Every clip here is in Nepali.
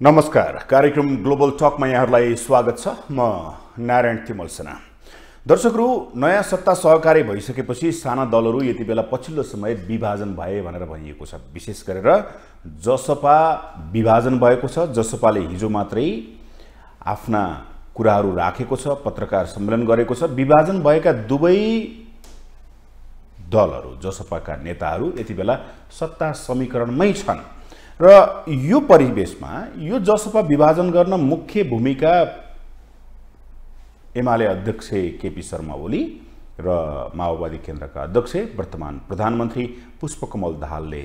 नमस्कार। कार्यक्रम ग्लोबल टकमा यहाँहरूलाई स्वागत छ। म नारायण तिमल सेना दर्शकहरू नयाँ सत्ता सहकारी भइसकेपछि साना दलहरू यति बेला पछिल्लो समय विभाजन भए भनेर भनिएको छ। विशेष गरेर जसपा विभाजन भएको छ। जसपाले हिजो मात्रै आफ्ना कुराहरू राखेको छ पत्रकार सम्मेलन गरेको छ। विभाजन भएका दुवै दलहरू जसपाका नेताहरू यति बेला सत्ता समीकरणमै छन्। र यो परिवेशमा यो जसपा विभाजन गर्न मुख्य भूमिका एमाले अध्यक्ष केपी शर्मा ओली र माओवादी केन्द्रका अध्यक्ष वर्तमान प्रधानमन्त्री पुष्पकमल दाहालले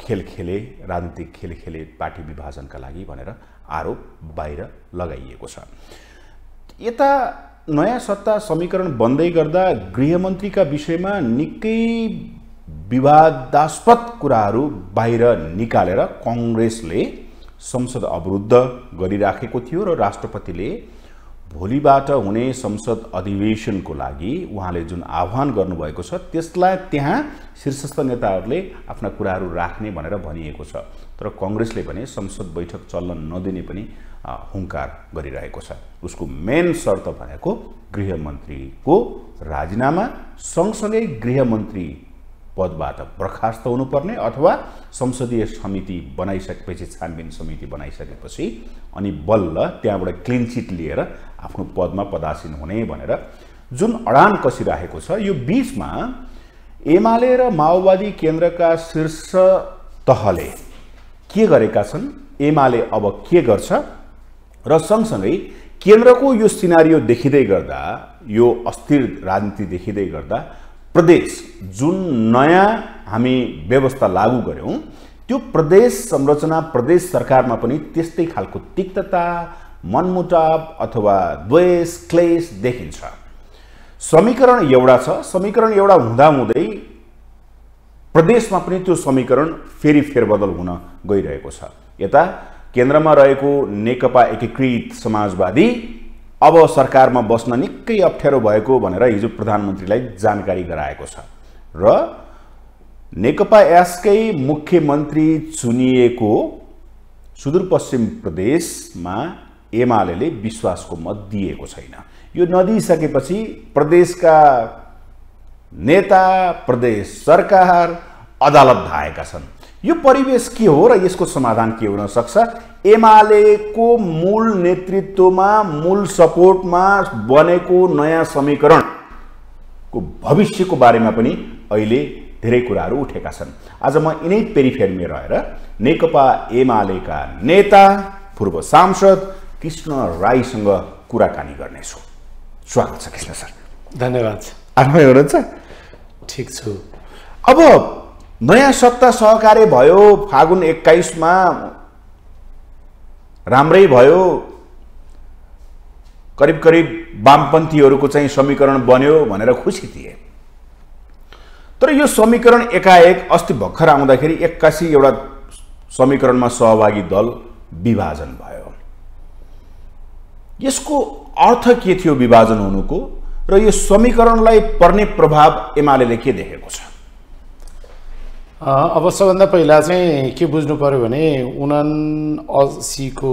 खेल खेले राजनीतिक खेल खेले पार्टी विभाजनका लागि भनेर आरोप बाहिर लगाइएको छ। यता नयाँ सत्ता समीकरण बन्दै गर्दा गृहमन्त्रीका विषयमा निकै विवादास्पद कुराहरू बाहिर निकालेर कङ्ग्रेसले संसद अवरुद्ध गरिराखेको थियो र राष्ट्रपतिले भोलिबाट हुने संसद अधिवेशनको लागि उहाँले जुन आह्वान गर्नुभएको छ त्यसलाई त्यहाँ शीर्षस्थ नेताहरूले आफ्ना कुराहरू राख्ने भनेर भनिएको छ। तर कङ्ग्रेसले भने संसद बैठक चल्न नदिने पनि हुङ्कार गरिरहेको छ। उसको मेन शर्त भनेको गृहमन्त्रीको राजीनामा सँगसँगै गृहमन्त्री पदबाट बर्खास्त हुनुपर्ने अथवा संसदीय समिति बनाइसकेपछि छानबिन समिति बनाइसकेपछि अनि बल्ल त्यहाँबाट क्लिन चिट लिएर आफ्नो पदमा पदासीन हुने भनेर जुन अडान कसिरहेको छ यो बिचमा एमाले र माओवादी केन्द्रका शीर्ष तहले के गरेका छन्? एमाले अब के गर्छ? र सँगसँगै केन्द्रको यो सिनारियो देखिँदै गर्दा यो अस्थिर राजनीति देखिँदै गर्दा प्रदेश जुन नयाँ हामी व्यवस्था लागू गऱ्यौँ त्यो प्रदेश संरचना प्रदेश सरकारमा पनि त्यस्तै खालको तिक्तता मनमुटाव अथवा द्वेष क्लेश देखिन्छ। समीकरण एउटा छ। समीकरण एउटा हुँदाहुँदै प्रदेशमा पनि त्यो समीकरण फेरि फेरबदल हुन गइरहेको छ। यता केन्द्रमा रहेको नेकपा एकीकृत समाजवादी अब सरकारमा बस्न निकै अप्ठ्यारो भएको भनेर हिजो प्रधानमन्त्रीलाई जानकारी गराएको छ। र नेकपा एसकै मुख्यमन्त्री चुनिएको सुदूरपश्चिम प्रदेशमा एमाले विश्वासको मत दिएको छैन। यो नदिइसकेपछि प्रदेशका नेता प्रदेश सरकार अदालत धाएका छन्। यो परिवेश के हो र यसको समाधान के हुन सक्छ? एमालेको मूल नेतृत्वमा मूल सपोर्टमा बनेको नयाँ समीकरणको भविष्यको बारेमा पनि अहिले धेरै कुराहरू उठेका छन्। आज म यिनै पेरिफेरमै रहेर नेकपा एमालेका नेता पूर्व सांसद कृष्ण राईसँग कुराकानी गर्नेछु। स्वागत छ कृष्ण सर। धन्यवाद। आफै हुनुहुन्छ? ठिक छु। अब नयाँ सत्ता सहकारी भयो फागुन एक्काइसमा राम्रै भयो। करिब करिब वामपन्थीहरूको चाहिँ समीकरण बन्यो भनेर खुसी थिए। तर यो समीकरण एकाएक अस्ति भर्खर आउँदाखेरि एक्कासी एउटा समीकरणमा सहभागी दल विभाजन भयो। यसको अर्थ के थियो विभाजन हुनुको र यो समीकरणलाई पर्ने प्रभाव एमाले के देखेको छ। अब सबभन्दा पहिला चाहिँ के बुझ्नु पऱ्यो भने उना असीको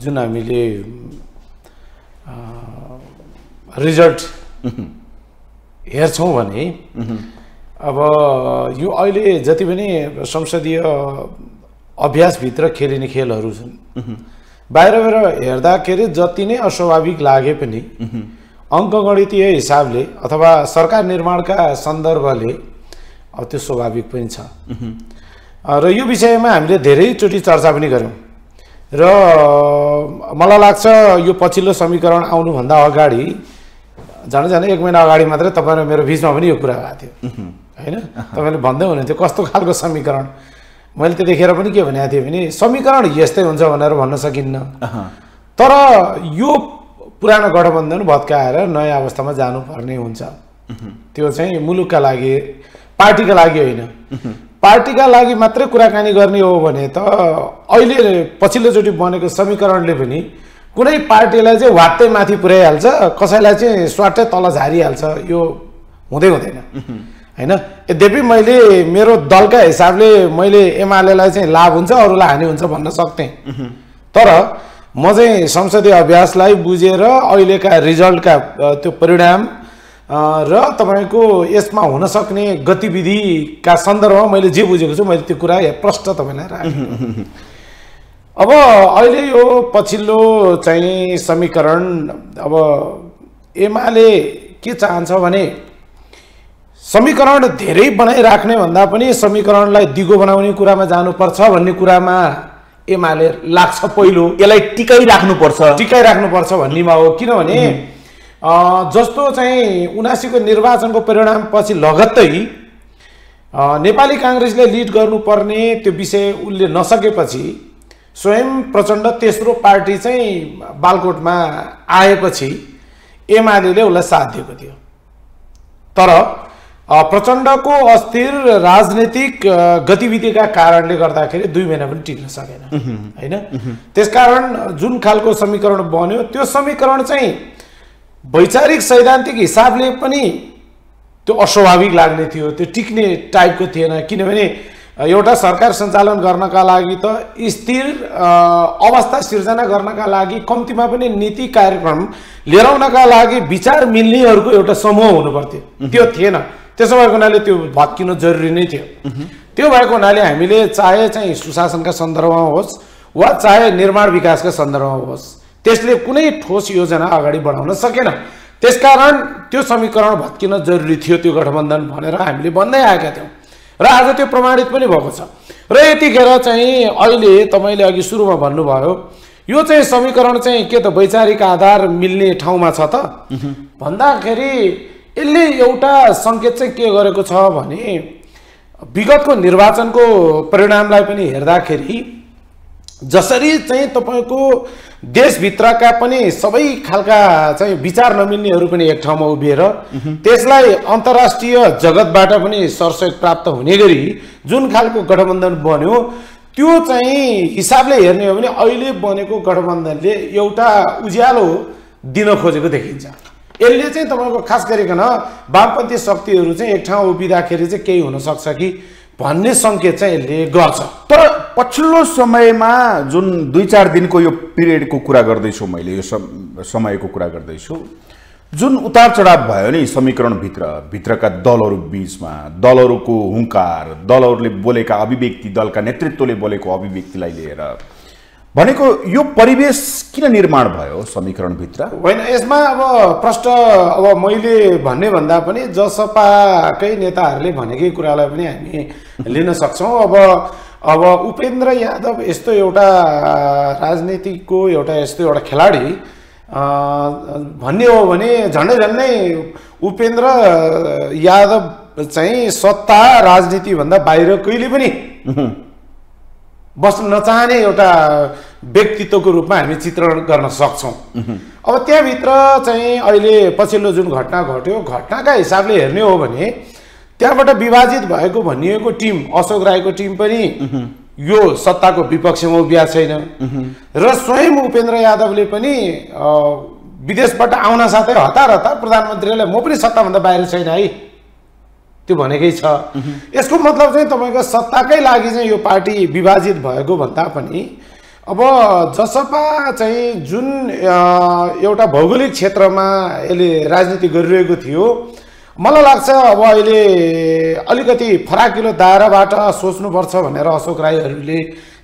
जुन हामीले रिजल्ट हेर्छौँ भने अब यो अहिले जति पनि संसदीय अभ्यासभित्र खेलिने खेलहरू छन् बाहिर बाहिर हेर्दाखेरि जति नै अस्वाभाविक लागे पनि अङ्कगणितीय हिसाबले अथवा सरकार निर्माणका सन्दर्भले अब त्यो स्वाभाविक पनि छ। र यो विषयमा हामीले धेरैचोटि चर्चा पनि गऱ्यौँ। र मलाई लाग्छ यो पछिल्लो समीकरण आउनुभन्दा अगाडि झन् झन् एक महिना अगाडि मात्रै तपाईँ र मेरो बिचमा पनि यो कुरा भएको थियो। होइन? तपाईँले भन्दै हुनुहुन्थ्यो कस्तो खालको समीकरण? मैले त्यतिखेर पनि के भनेको थिएँ भने समीकरण यस्तै हुन्छ भनेर भन्न सकिन्न। तर यो पुरानो गठबन्धन भत्काएर नयाँ अवस्थामा जानुपर्ने हुन्छ। त्यो चाहिँ मुलुकका लागि पार्टीका लागि होइन। पार्टीका लागि मात्रै कुराकानी गर्ने हो भने त अहिले पछिल्लोचोटि बनेको समीकरणले पनि कुनै पार्टीलाई चाहिँ वात्तै माथि पुर्याइहाल्छ कसैलाई चाहिँ स्वाटै तल झारिहाल्छ यो हुँदै हुँदैन। होइन? यद्यपि मैले मेरो दलका हिसाबले मैले एमालेलाई चाहिँ लाभ हुन्छ अरूलाई हानि हुन्छ भन्न सक्थेँ। तर म चाहिँ संसदीय अभ्यासलाई बुझेर अहिलेका रिजल्टका त्यो परिणाम र तपाईँको यसमा हुन सक्ने गतिविधिका सन्दर्भमा मैले जे बुझेको छु मैले त्यो कुरा प्रष्ट तपाईँलाई राखेँ। अब अहिले यो पछिल्लो चाहिँ समीकरण अब एमाले के चाहन्छ भने समीकरण धेरै बनाइराख्ने भन्दा पनि समीकरणलाई दिगो बनाउने कुरामा जानुपर्छ भन्ने कुरामा एमाले लाग्छ पहिलो। यसलाई टिकाइराख्नुपर्छ। टिकाइराख्नुपर्छ भन्नेमा हो। किनभने जस्तो चाहिँ उनासीको निर्वाचनको परिणामपछि लगत्तै नेपाली काङ्ग्रेसले लिड गर्नुपर्ने त्यो विषय उसले नसकेपछि स्वयं प्रचण्ड तेस्रो पार्टी चाहिँ बालकोटमा आएपछि एमाले उसलाई साथ दिएको थियो। तर प्रचण्डको अस्थिर राजनीतिक गतिविधिका कारणले गर्दाखेरि दुई महिना पनि टिक्न सकेन। होइन? त्यसकारण जुन खालको समीकरण बन्यो त्यो समीकरण चाहिँ वैचारिक सैद्धान्तिक हिसाबले पनि त्यो अस्वाभाविक लाग्ने थियो त्यो टिक्ने टाइपको थिएन। किनभने एउटा सरकार सञ्चालन गर्नका लागि त स्थिर अवस्था सिर्जना गर्नका लागि कम्तीमा पनि नीति कार्यक्रम लिएर आउनका लागि विचार मिल्नेहरूको एउटा समूह हुनु पर्थ्यो त्यो थिएन। त्यसो भएको हुनाले त्यो भत्किनु जरुरी नै थियो। त्यो भएको हुनाले हामीले चाहे चाहिँ सुशासनका सन्दर्भमा होस् वा चाहे निर्माण विकासका सन्दर्भमा होस् त्यसले कुनै ठोस योजना अगाडि बढाउन सकेन। त्यसकारण त्यो समीकरण भत्किन जरुरी थियो त्यो गठबन्धन भनेर हामीले भन्दै आएका थियौँ। र आज त्यो प्रमाणित पनि भएको छ। र यतिखेर चाहिँ अहिले तपाईँले अघि सुरुमा भन्नुभयो यो चाहिँ समीकरण चाहिँ के त वैचारिक आधार मिल्ने ठाउँमा छ त? भन्दाखेरि यसले एउटा सङ्केत चाहिँ के गरेको छ भने विगतको निर्वाचनको परिणामलाई पनि हेर्दाखेरि जसरी चाहिँ तपाईँको देशभित्रका पनि सबै खालका चाहिँ विचार नमिल्नेहरू पनि एक ठाउँमा उभिएर त्यसलाई अन्तर्राष्ट्रिय जगतबाट पनि सरसहयोग प्राप्त हुने गरी जुन खालको गठबन्धन बन्यो त्यो चाहिँ हिसाबले हेर्ने हो भने अहिले बनेको गठबन्धनले एउटा उज्यालो दिन खोजेको देखिन्छ। यसले चाहिँ तपाईँको खास गरिकन वामपन्थी शक्तिहरू चाहिँ एक ठाउँ उभिँदाखेरि चाहिँ केही हुनसक्छ कि भन्ने सङ्केत चाहिँ यसले गर्छ। तर पछिल्लो समयमा जुन दुई चार दिनको यो पिरियडको कुरा गर्दैछु मैले यो सम- समयको कुरा गर्दैछु जुन उतार चढाव भयो नि समीकरणभित्र भित्रका दलहरू बिचमा दलहरूको हुङ्कार दलहरूले बोलेका अभिव्यक्ति दलका नेतृत्वले बोलेको अभिव्यक्तिलाई लिएर भनेको यो परिवेश किन निर्माण भयो समीकरणभित्र? होइन यसमा अब प्रष्ट अब मैले भन्ने भन्दा पनि जसपाकै नेताहरूले भनेकै कुरालाई पनि हामी लिन सक्छौँ। अब अब उपेन्द्र यादव यस्तो एउटा राजनीतिको एउटा यस्तो एउटा खेलाडी भन्ने हो भने झन्डै झन्डै उपेन्द्र यादव चाहिँ सत्ता राजनीतिभन्दा बाहिर कहिले पनि बस्न नचाहने एउटा व्यक्तित्वको रूपमा हामी चित्रण गर्न सक्छौँ। अब त्यहाँभित्र चाहिँ अहिले पछिल्लो जुन घटना घट्यो घटनाका हिसाबले हेर्ने हो भने त्यहाँबाट विभाजित भएको भनिएको टिम अशोक राईको टिम पनि यो सत्ताको विपक्षमा उभिया छैन। र स्वयं उपेन्द्र यादवले पनि विदेशबाट आउन साथै हतार हतार प्रधानमन्त्रीलाई म पनि सत्ताभन्दा बाहिर छैन है। त्यो भनेकै छ। यसको मतलब चाहिँ तपाईँको सत्ताकै लागि चाहिँ यो पार्टी विभाजित भएको भन्दा पनि अब जसपा चाहिँ जुन एउटा भौगोलिक क्षेत्रमा यसले राजनीति गरिरहेको थियो मलाई लाग्छ अब अहिले अलिकति फराकिलो दायराबाट सोच्नुपर्छ भनेर अशोक राईहरूले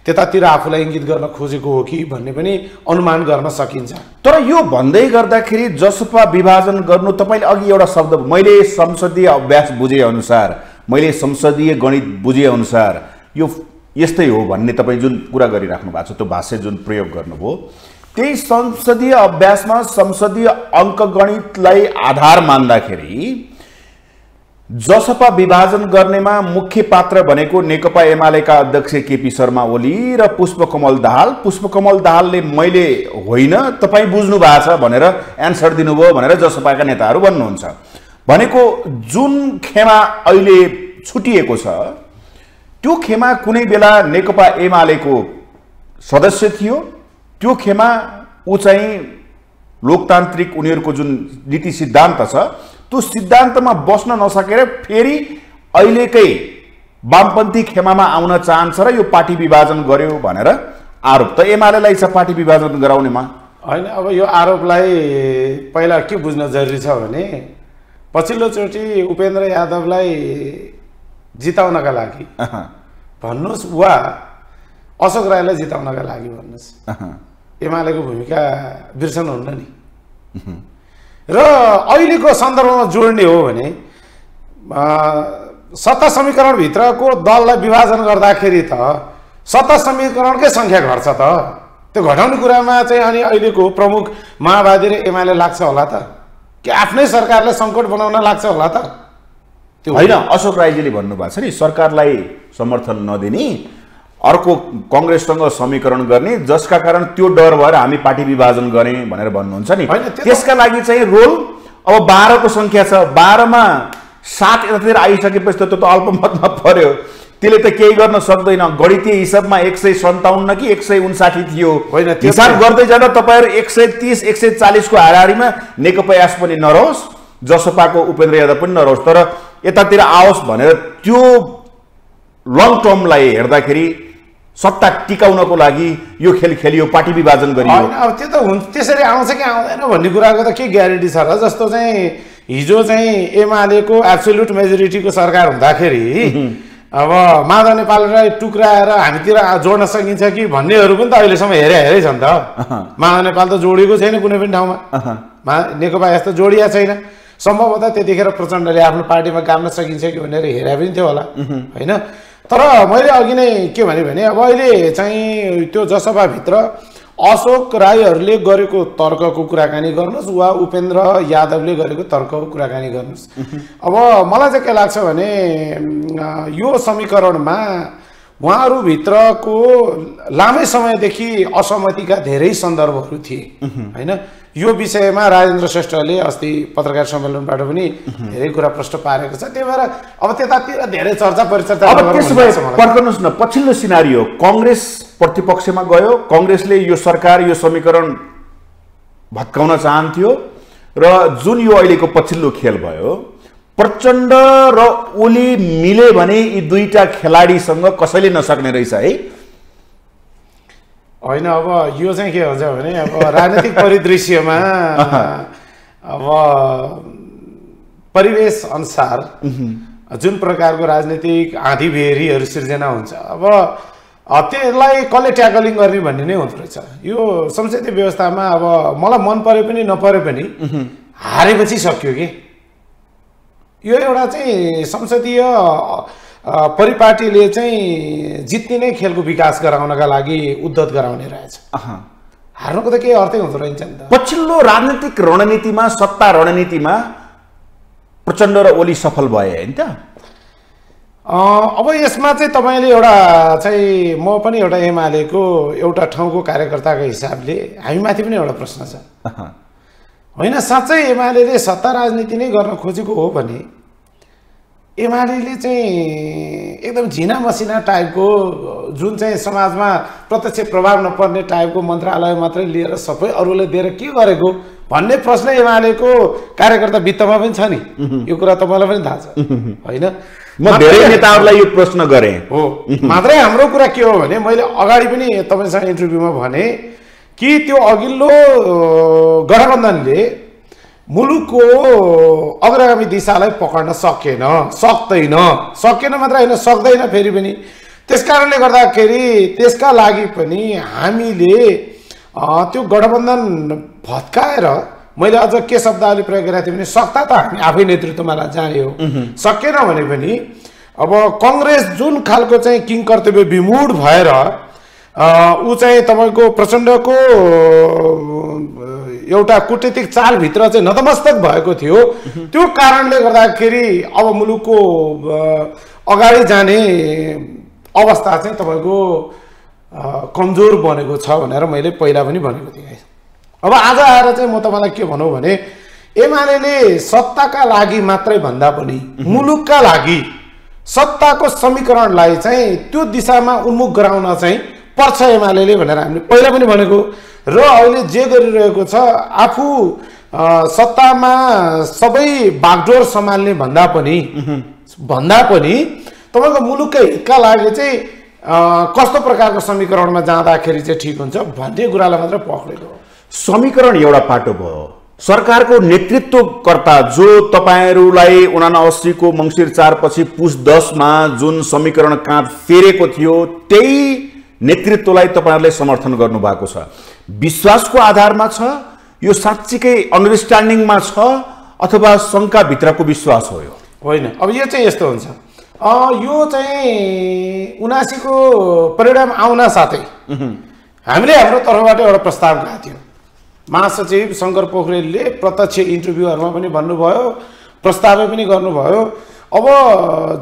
त्यतातिर आफूलाई इङ्गित गर्न खोजेको हो कि भन्ने पनि अनुमान गर्न सकिन्छ। तर यो भन्दै गर्दाखेरि जसपा विभाजन गर्नु तपाईँले अघि एउटा शब्द मैले संसदीय अभ्यास बुझे अनुसार मैले संसदीय गणित बुझे अनुसार यो यस्तै हो भन्ने तपाईँ जुन कुरा गरिराख्नु भएको छ त्यो भाष्य जुन प्रयोग गर्नुभयो त्यही संसदीय अभ्यासमा संसदीय अङ्कगणितलाई आधार मान्दाखेरि जसपा विभाजन गर्नेमा मुख्य पात्र भनेको नेकपा एमालेका अध्यक्ष केपी शर्मा ओली र पुष्पकमल दाहाल। पुष्पकमल दाहालले मैले होइन तपाईँ बुझ्नु भएको छ भनेर एन्सर दिनुभयो भनेर जसपाका नेताहरू भन्नुहुन्छ। भनेको जुन खेमा अहिले छुटिएको छ त्यो खेमा कुनै बेला नेकपा एमालेको सदस्य थियो। त्यो खेमा ऊ चाहिँ लोकतान्त्रिक उनीहरूको जुन नीति सिद्धान्त छ त्यो सिद्धान्तमा बस्न नसकेर फेरि अहिलेकै वामपन्थी खेमामा आउन चाहन्छ र यो पार्टी विभाजन गर्यो भनेर आरोप त एमालेलाई छ पार्टी विभाजन गराउनेमा। होइन अब यो आरोपलाई पहिला के बुझ्न जरुरी छ भने पछिल्लोचोटि उपेन्द्र यादवलाई जिताउनका लागि भन्नुहोस् वा अशोक राईलाई जिताउनका लागि भन्नुहोस्। एमालेको भूमिका बिर्सनुहुन्न नि। र अहिलेको सन्दर्भमा जोड्ने हो भने सत्ता समीकरणभित्रको दललाई विभाजन गर्दाखेरि त सत्ता समीकरणकै सङ्ख्या घट्छ त। त्यो घटाउने कुरामा चाहिँ अनि अहिलेको प्रमुख माओवादी र एमाले लाग्छ होला त। कि आफ्नै सरकारलाई सङ्कट बनाउन लाग्छ होला त? त्यो होइन अशोक राईजीले भन्नुभएको छ नि सरकारलाई समर्थन नदिने अर्को कङ्ग्रेससँग समीकरण गर्ने जसका कारण त्यो डर भएर हामी पार्टी विभाजन गरे भनेर भन्नुहुन्छ नि। त्यसका लागि चाहिँ रोल अब बाह्रको सङ्ख्या छ। बाह्रमा सात यतातिर आइसकेपछि त त्यो त अल्पमतमा पर्यो। त्यसले त केही गर्न सक्दैन। गणितीय हिसाबमा एक सय सन्ताउन्न कि एक सय उन्साठी थियो। होइन, हिसाब गर्दै जाँदा तपाईँहरू एक सय तिस एक सय चालिसको हाराहारीमा नेकपा एस पनि नरहोस् जसपाको उपेन्द्र यादव पनि नरहोस्। तर यतातिर आओस् भनेर त्यो लङ टर्मलाई हेर्दाखेरि सत्ता टिकाउनको लागि यो खेल खेलियो पार्टी विभाजन गरियो। अब त्यो त हुन्छ त्यसरी आउँछ कि आउँदैन भन्ने कुराको त के ग्यारेन्टी छ र जस्तो चाहिँ हिजो चाहिँ एमालेको एब्सोल्युट मेजोरिटीको सरकार हुँदाखेरि अब माधव नेपाललाई टुक्राएर हामीतिर जोड्न सकिन्छ कि भन्नेहरू पनि त अहिलेसम्म हेरे हेरै छन् त। माधव नेपाल त जोडिएको छैन कुनै पनि ठाउँमा। मा नेकपा यस्तो जोडिया छैन। सम्भवतः त्यतिखेर प्रचण्डले आफ्नो पार्टीमा गाड्न सकिन्छ कि भनेर हेरे पनि थियो होला। होइन? तर मैले अघि नै के भने भने अब अहिले चाहिँ त्यो जसपाभित्र अशोक राईहरूले गरेको तर्कको कुराकानी गर्नुहोस् वा उपेन्द्र यादवले गरेको तर्कको कुराकानी गर्नुहोस्। अब मलाई चाहिँ के लाग्छ भने यो समीकरणमा उहाँहरूभित्रको लामै समयदेखि असहमतिका धेरै सन्दर्भहरू थिए होइन? यो विषयमा राजेन्द्र श्रेष्ठले अस्ति पत्रकार सम्मेलनबाट पनि धेरै कुरा प्रश्न पारेको छ त्यही भएर अब त्यतातिर धेरै चर्चा परिचर्चा। पर्खनुहोस् न पछिल्लो सिनारियो कङ्ग्रेस प्रतिपक्षमा गयो कङ्ग्रेसले यो सरकार यो समीकरण भत्काउन चाहन्थ्यो र जुन यो अहिलेको पछिल्लो खेल भयो प्रचण्ड र ओली मिले भने यी दुईटा खेलाडीसँग कसैले नसक्ने रहेछ है होइन अब यो चाहिँ के हुन्छ भने अब राजनीतिक परिदृश्यमा अब परिवेश अनुसार जुन प्रकारको राजनीतिक आँधी बेहरीहरू सिर्जना हुन्छ अब त्यसलाई कसले ट्याकलिङ गर्ने भन्ने नै हुँदो रहेछ। यो संसदीय व्यवस्थामा अब मलाई मन परे पनि नपरे पनि हारेपछि सक्यो कि? यो एउटा चाहिँ संसदीय परिपाटीले चाहिँ जित्ने नै खेलको विकास गराउनका लागि उद्धत गराउने रहेछ। हार्नुको त केही अर्थै हुँदो रहेछ नि त पछिल्लो राजनीतिक रणनीतिमा सत्ता रणनीतिमा प्रचण्ड र ओली सफल भए होइन त अब यसमा चाहिँ तपाईँले एउटा चाहिँ म पनि एउटा एमालेको एउटा ठाउँको कार्यकर्ताको हिसाबले हामीमाथि पनि एउटा प्रश्न छ। होइन साँच्चै एमाले सत्ता राजनीति नै गर्न खोजेको हो भने एमाले चाहिँ एकदम झिना मसिना टाइपको जुन चाहिँ समाजमा प्रत्यक्ष प्रभाव नपर्ने टाइपको मन्त्रालय मात्रै लिएर सबै अरूले दिएर के गरेको? भन्ने प्रश्न एमालेको कार्यकर्ता वित्तमा पनि छ नि। यो कुरा तपाईँलाई पनि थाहा छ। होइन? म धेरै नेताहरूलाई यो प्रश्न गरेँ। हो। मात्रै हाम्रो कुरा के हो भने मैले अगाडि पनि तपाईँसँग इन्टरभ्यूमा भने कि त्यो अघिल्लो गठबन्धनले मुलुकको अग्रगामी दिशालाई पक्र्न सकेन सक्दैन। सकेन मात्र होइन सक्दैन फेरि पनि। त्यस कारणले गर्दाखेरि त्यसका लागि पनि हामीले त्यो गठबन्धन भत्काएर मैले अझ के शब्दावली प्रयोग गरेको थिएँ भने सक्दा त हामी आफै नेतृत्वमा जाने हो। सकेन भने पनि अब कङ्ग्रेस जुन खालको चाहिँ किङ कर्तव्य विमूढ भएर ऊ चाहिँ तपाईँको प्रचण्डको एउटा कुटनीतिक चालभित्र चाहिँ नतमस्तक भएको थियो। त्यो कारणले गर्दाखेरि अब मुलुकको अगाडि जाने अवस्था चाहिँ तपाईँको कमजोर बनेको छ भनेर मैले पहिला पनि भनेको थिएँ अब आज आएर चाहिँ म तपाईँलाई के भनौँ भने एमाले सत्ताका लागि मात्रै भन्दा पनि मुलुकका लागि सत्ताको समीकरणलाई चाहिँ त्यो दिशामा उन्मुख गराउन चाहिँ पर्छ एमाले भनेर हामीले पहिला पनि भनेको। र अहिले जे गरिरहेको छ आफू सत्तामा सबै बागडोर सम्हाल्ने भन्दा पनि भन्दा पनि तपाईँको मुलुककै हितका लागि चाहिँ कस्तो प्रकारको समीकरणमा जाँदाखेरि चाहिँ ठिक हुन्छ भन्ने कुरालाई मात्र पक्रेको समीकरण एउटा पाटो भयो। सरकारको नेतृत्वकर्ता जो तपाईँहरूलाई उना अस्सीको मङ्सिर चारपछि पुस दसमा जुन समीकरण काँध फेरेको थियो त्यही नेतृत्वलाई तपाईँहरूले समर्थन गर्नुभएको छ। विश्वासको आधारमा छ यो साँच्चीकै अन्डरस्ट्यान्डिङमा छ अथवा शङ्काभित्रको विश्वास हो यो? होइन अब यो चाहिँ यस्तो हुन्छ। यो चाहिँ उनासीको परिणाम आउन साथै हामीले हाम्रो तर्फबाट एउटा प्रस्ताव गएको थियो। महासचिव शङ्कर पोखरेलले प्रत्यक्ष इन्टरभ्यूहरूमा पनि भन्नुभयो प्रस्ताव पनि गर्नुभयो। अब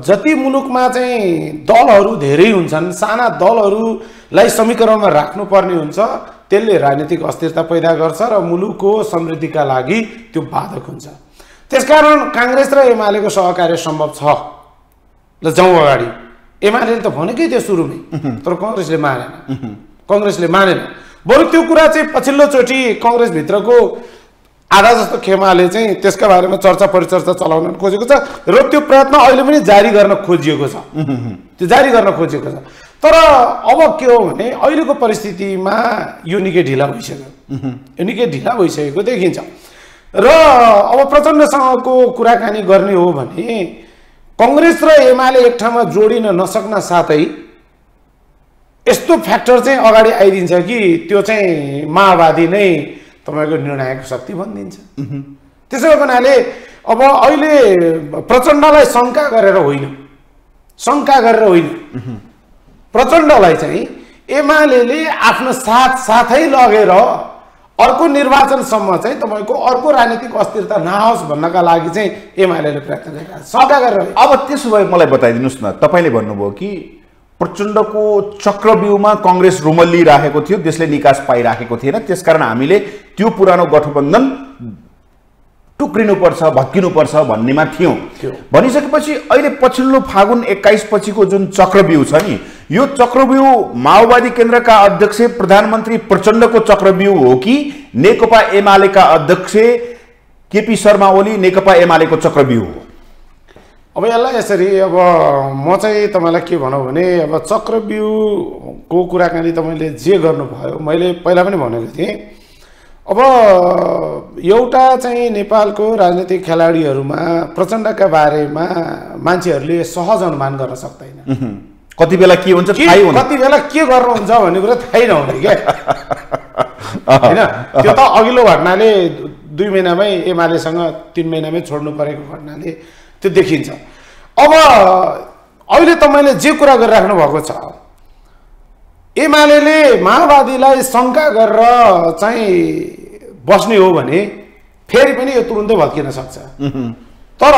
जति मुलुकमा चाहिँ दलहरू धेरै हुन्छन् साना दलहरूलाई समीकरणमा राख्नुपर्ने हुन्छ त्यसले राजनीतिक अस्थिरता पैदा गर्छ र मुलुकको समृद्धिका लागि त्यो बाधक हुन्छ। त्यसकारण काङ्ग्रेस र एमालेको सहकार्य सम्भव छ। ल जाउँ अगाडि। एमाले त भनेकै थियो सुरुमै तर कङ्ग्रेसले मानेन। कङ्ग्रेसले मानेन। बरु त्यो कुरा चाहिँ पछिल्लोचोटि कङ्ग्रेसभित्रको आधा जस्तो खेमाले चाहिँ त्यसका बारेमा चर्चा परिचर्चा चलाउन खोजेको छ र त्यो प्रयत्न अहिले पनि जारी गर्न खोजिएको छ। त्यो जारी गर्न खोजिएको छ। तर अब के हो भने अहिलेको परिस्थितिमा यो निकै ढिला भइसक्यो। यो निकै ढिला भइसकेको देखिन्छ। र अब प्रचण्डसँगको कुराकानी गर्ने हो भने कङ्ग्रेस र एमाले एक ठाउँमा जोडिन नसक्न साथै यस्तो फ्याक्टर चाहिँ अगाडि आइदिन्छ कि त्यो चाहिँ माओवादी नै तपाईँको निर्णायक शक्ति भनिदिन्छ। त्यसो भएको हुनाले अब अहिले प्रचण्डलाई शङ्का गरेर होइन। शङ्का गरेर होइन। प्रचण्डलाई चाहिँ एमाले आफ्नो साथ साथै लगेर अर्को निर्वाचनसम्म चाहिँ तपाईँको अर्को राजनीतिक अस्थिरता नआओस् भन्नका लागि चाहिँ एमाले प्रयत्न गरिरहेको छ शङ्का गरेर। अब त्यसो भए मलाई बताइदिनुहोस् न तपाईँले भन्नुभयो कि प्रचण्डको चक्रव्यूहमा कङ्ग्रेस रुमल्लिराखेको थियो त्यसले निकास पाइराखेको थिएन। त्यसकारण हामीले त्यो पुरानो गठबन्धन टुक्रिनुपर्छ भत्किनुपर्छ भन्नेमा थियौँ। थियो। भनिसकेपछि अहिले पछिल्लो फागुन एक्काइस पछिको जुन चक्रव्यूह छ नि यो चक्रव्यूह माओवादी केन्द्रका अध्यक्ष प्रधानमन्त्री प्रचण्डको चक्रव्यूह हो कि नेकपा एमालेका अध्यक्ष केपी शर्मा ओली नेकपा एमालेको चक्रव्यूह हो? अब यसलाई यसरी अब म चाहिँ तपाईँलाई के भनौँ भने अब चक्रव्यूहको कुराकानी तपाईँले जे गर्नुभयो मैले पहिला पनि भनेको थिएँ। अब एउटा चाहिँ नेपालको राजनीतिक खेलाडीहरूमा प्रचण्डका बारेमा मान्छेहरूले सहज अनुमान गर्न सक्दैन। कति बेला के हुन्छ कति बेला के गर्नुहुन्छ भन्ने कुरा थाहै नहुने क्या। होइन? त्यो त अघिल्लो घटनाले दुई महिनामै एमालेसँग तिन महिनामै छोड्नु परेको घटनाले त्यो देखिन्छ। अब अहिले तपाईँले जे कुरा गरिराख्नु भएको छ एमाले माओवादीलाई शङ्का गरेर चाहिँ बस्ने हो भने फेरि पनि यो तुरुन्तै भत्किन सक्छ। तर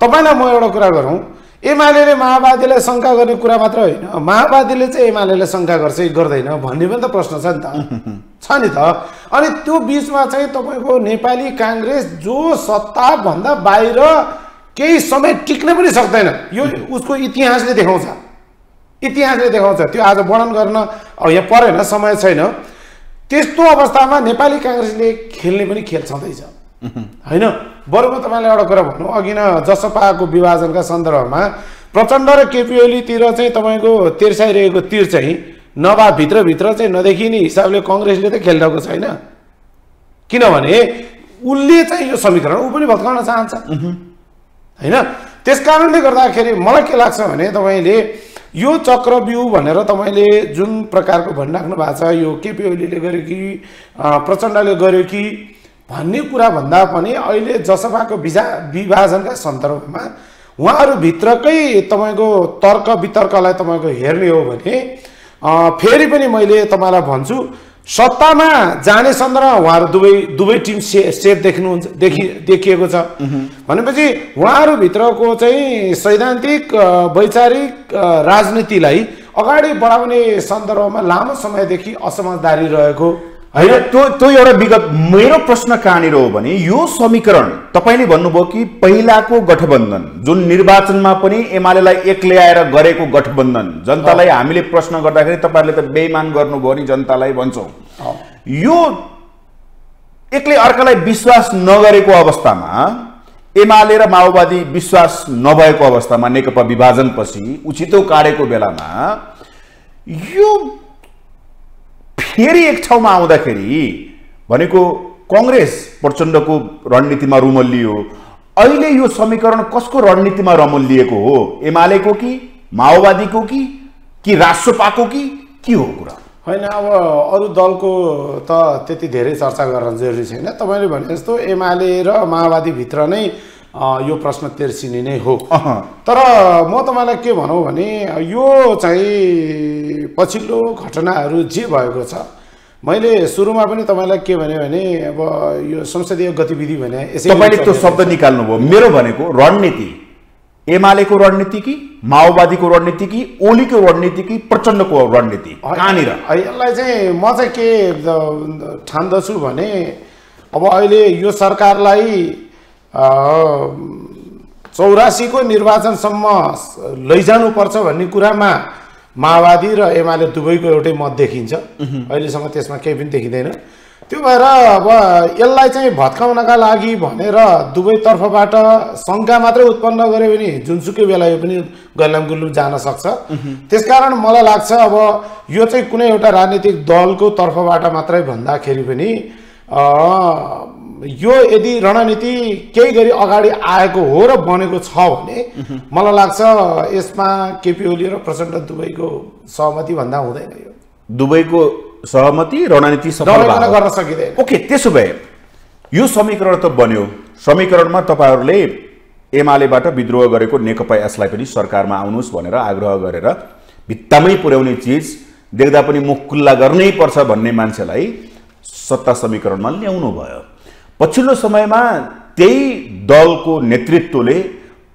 तपाईँलाई म एउटा कुरा गरौँ एमाले माओवादीलाई शङ्का गर्ने कुरा मात्र होइन माओवादीले चाहिँ एमाले शङ्का गर्छ कि गर्दैन भन्ने पनि त प्रश्न छ नि त। छ नि त। अनि त्यो बिचमा चाहिँ तपाईँको नेपाली काङ्ग्रेस जो सत्ताभन्दा बाहिर केही समय टिक्न पनि सक्दैन। यो उसको इतिहासले देखाउँछ। इतिहासले देखाउँछ। त्यो आज वर्णन गर्न यहाँ परेन समय छैन। त्यस्तो अवस्थामा नेपाली काङ्ग्रेसले खेल्ने पनि खेल छँदैछ। होइन? बरु म तपाईँलाई एउटा कुरा भनौँ अघि न जसपाको विभाजनका सन्दर्भमा प्रचण्ड र केपी ओलीतिर चाहिँ तपाईँको तेर्साइरहेको तिर चाहिँ नभए भित्रभित्र चाहिँ नदेखिने हिसाबले कङ्ग्रेसले त खेलिरहेको छैन। किनभने उसले चाहिँ यो समीकरण ऊ पनि भत्काउन चाहन्छ। होइन? त्यस कारणले गर्दाखेरि मलाई के लाग्छ भने तपाईँले यो चक्रव्यूह भनेर तपाईँले जुन प्रकारको भनिराख्नु भएको छ यो केपी ओलीले गर्यो कि प्रचण्डले गर्यो कि भन्ने कुरा भन्दा पनि अहिले जसपाको विजा विभाजनका सन्दर्भमा उहाँहरूभित्रकै तपाईँको तर्क वितर्कलाई तपाईँको हेर्ने हो भने फेरि पनि मैले तपाईँलाई भन्छु सत्तामा जाने सन्दर्भमा उहाँहरू दुवै दुवै टिम से सेट देख्नुहुन्छ देखि देखिएको छ। भनेपछि उहाँहरूभित्रको चाहिँ सैद्धान्तिक वैचारिक राजनीतिलाई अगाडि बढाउने सन्दर्भमा लामो समयदेखि असमझदारी रहेको होइन? त्यो त्यो एउटा विगत मेरो प्रश्न कहाँनिर हो भने यो समीकरण तपाईँले भन्नुभयो कि पहिलाको गठबन्धन जुन निर्वाचनमा पनि एमालेलाई एक ल्याएर गरेको गठबन्धन जनतालाई हामीले प्रश्न गर्दाखेरि तपाईँहरूले त बेइमान गर्नुभयो नि जनतालाई भन्छौँ। यो एकले अर्कालाई विश्वास नगरेको अवस्थामा एमाले र माओवादी विश्वास नभएको अवस्थामा नेकपा विभाजनपछि उचितो काटेको बेलामा यो फेरि एक ठाउँमा आउँदाखेरि भनेको कङ्ग्रेस प्रचण्डको रणनीतिमा रुमल्लियो। अहिले यो समीकरण कसको रणनीतिमा रमल्लिएको हो? एमालेको कि माओवादीको कि कि राष्ट्रपाको कि के हो कुरा? होइन अब अरू दलको त त्यति धेरै चर्चा गर्न जरुरी छैन। तपाईँले भने जस्तो एमाले र माओवादीभित्र नै यो प्रश्न तेर्सिने नै हो। तर म तपाईँलाई के भनौँ भने यो चाहिँ पछिल्लो घटनाहरू जे भएको छ मैले सुरुमा पनि तपाईँलाई के भने भने अब यो संसदीय गतिविधि भने यसै तपाईँले त्यो शब्द निकाल्नुभयो। मेरो भनेको रणनीति एमालेको रणनीति कि माओवादीको रणनीति कि ओलीको रणनीति कि प्रचण्डको रणनीति? कहाँनिर? यसलाई चाहिँ म चाहिँ के ठान्दछु भने अब अहिले यो सरकारलाई चौरासीको निर्वाचनसम्म लैजानुपर्छ भन्ने कुरामा माओवादी र एमाले दुवैको एउटै मत देखिन्छ। अहिलेसम्म त्यसमा केही पनि देखिँदैन। त्यो भएर अब यसलाई चाहिँ भत्काउनका लागि भनेर दुवैतर्फबाट शङ्का मात्रै उत्पन्न गऱ्यो भने जुनसुकै बेला यो पनि गल्लाम गुल्लुम जान सक्छ। त्यसकारण मलाई लाग्छ अब यो चाहिँ कुनै एउटा राजनीतिक दलको तर्फबाट मात्रै भन्दाखेरि पनि यो यदि रणनीति केही गरी अगाडि आएको हो र बनेको छ भने मलाई लाग्छ यसमा केपी ओली र प्रचण्ड दुवैको सहमति भन्दा हुँदैन यो। दुवैको सहमति रणनीति सफल गर्न सकिँदैन। ओके त्यसो भए यो समीकरण त बन्यो। समीकरणमा तपाईँहरूले एमालेबाट विद्रोह गरेको नेकपा यसलाई पनि सरकारमा आउनुहोस् भनेर आग्रह गरेर भित्तामै पुर्याउने चिज देख्दा पनि मुख खुल्ला गर्नै पर्छ भन्ने मान्छेलाई सत्ता समीकरणमा ल्याउनु भयो। पछिल्लो समयमा त्यही दलको नेतृत्वले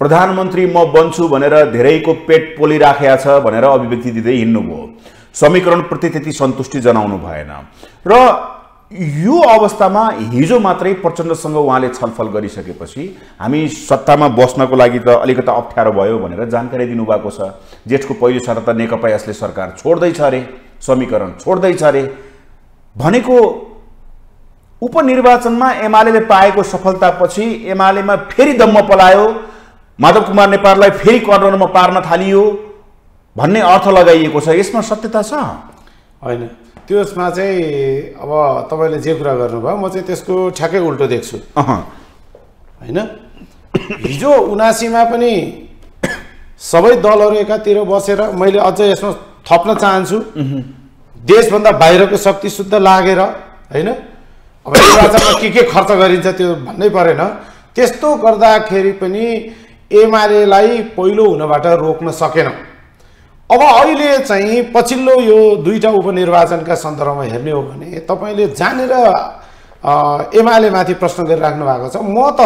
प्रधानमन्त्री म बन्छु भनेर धेरैको पेट पोलिराखेका छ भनेर अभिव्यक्ति दिँदै हिँड्नुभयो। समीकरणप्रति त्यति सन्तुष्टि जनाउनु भएन। र यो अवस्थामा हिजो मात्रै प्रचण्डसँग उहाँले छलफल गरिसकेपछि हामी सत्तामा बस्नको लागि त अलिकति अप्ठ्यारो भयो भनेर जानकारी दिनुभएको छ। जेठको पहिलो साता त नेकपा यसले सरकार छोड्दैछ अरे समीकरण छोड्दैछ अरे। भनेको उपनिर्वाचनमा एमाले पाएको सफलतापछि एमालेमा फेरि दम्म पलायो माधव कुमार नेपाललाई फेरि कर्नरमा पार्न थालियो भन्ने अर्थ लगाइएको छ। यसमा सत्यता छ? होइन। त्यसमा चाहिँ अब तपाईँले जे कुरा गर्नुभयो म चाहिँ त्यसको ठ्याक्कै उल्टो देख्छु। होइन? हिजो उनासीमा पनि सबै दलहरू एकातिर बसेर मैले अझ यसमा थप्न चाहन्छु। देशभन्दा बाहिरको शक्ति शुद्ध लागेर होइन? अब निर्वाचनमा के के खर्च गरिन्छ त्यो भन्नै परेन। त्यस्तो गर्दाखेरि पनि एमालेलाई पहिलो हुनबाट रोक्न सकेन। अब अहिले चाहिँ पछिल्लो यो दुईवटा उपनिर्वाचनका सन्दर्भमा हेर्ने हो भने तपाईँले जानेर अ, एमालेमाथि प्रश्न गरिराख्नु भएको छ। म त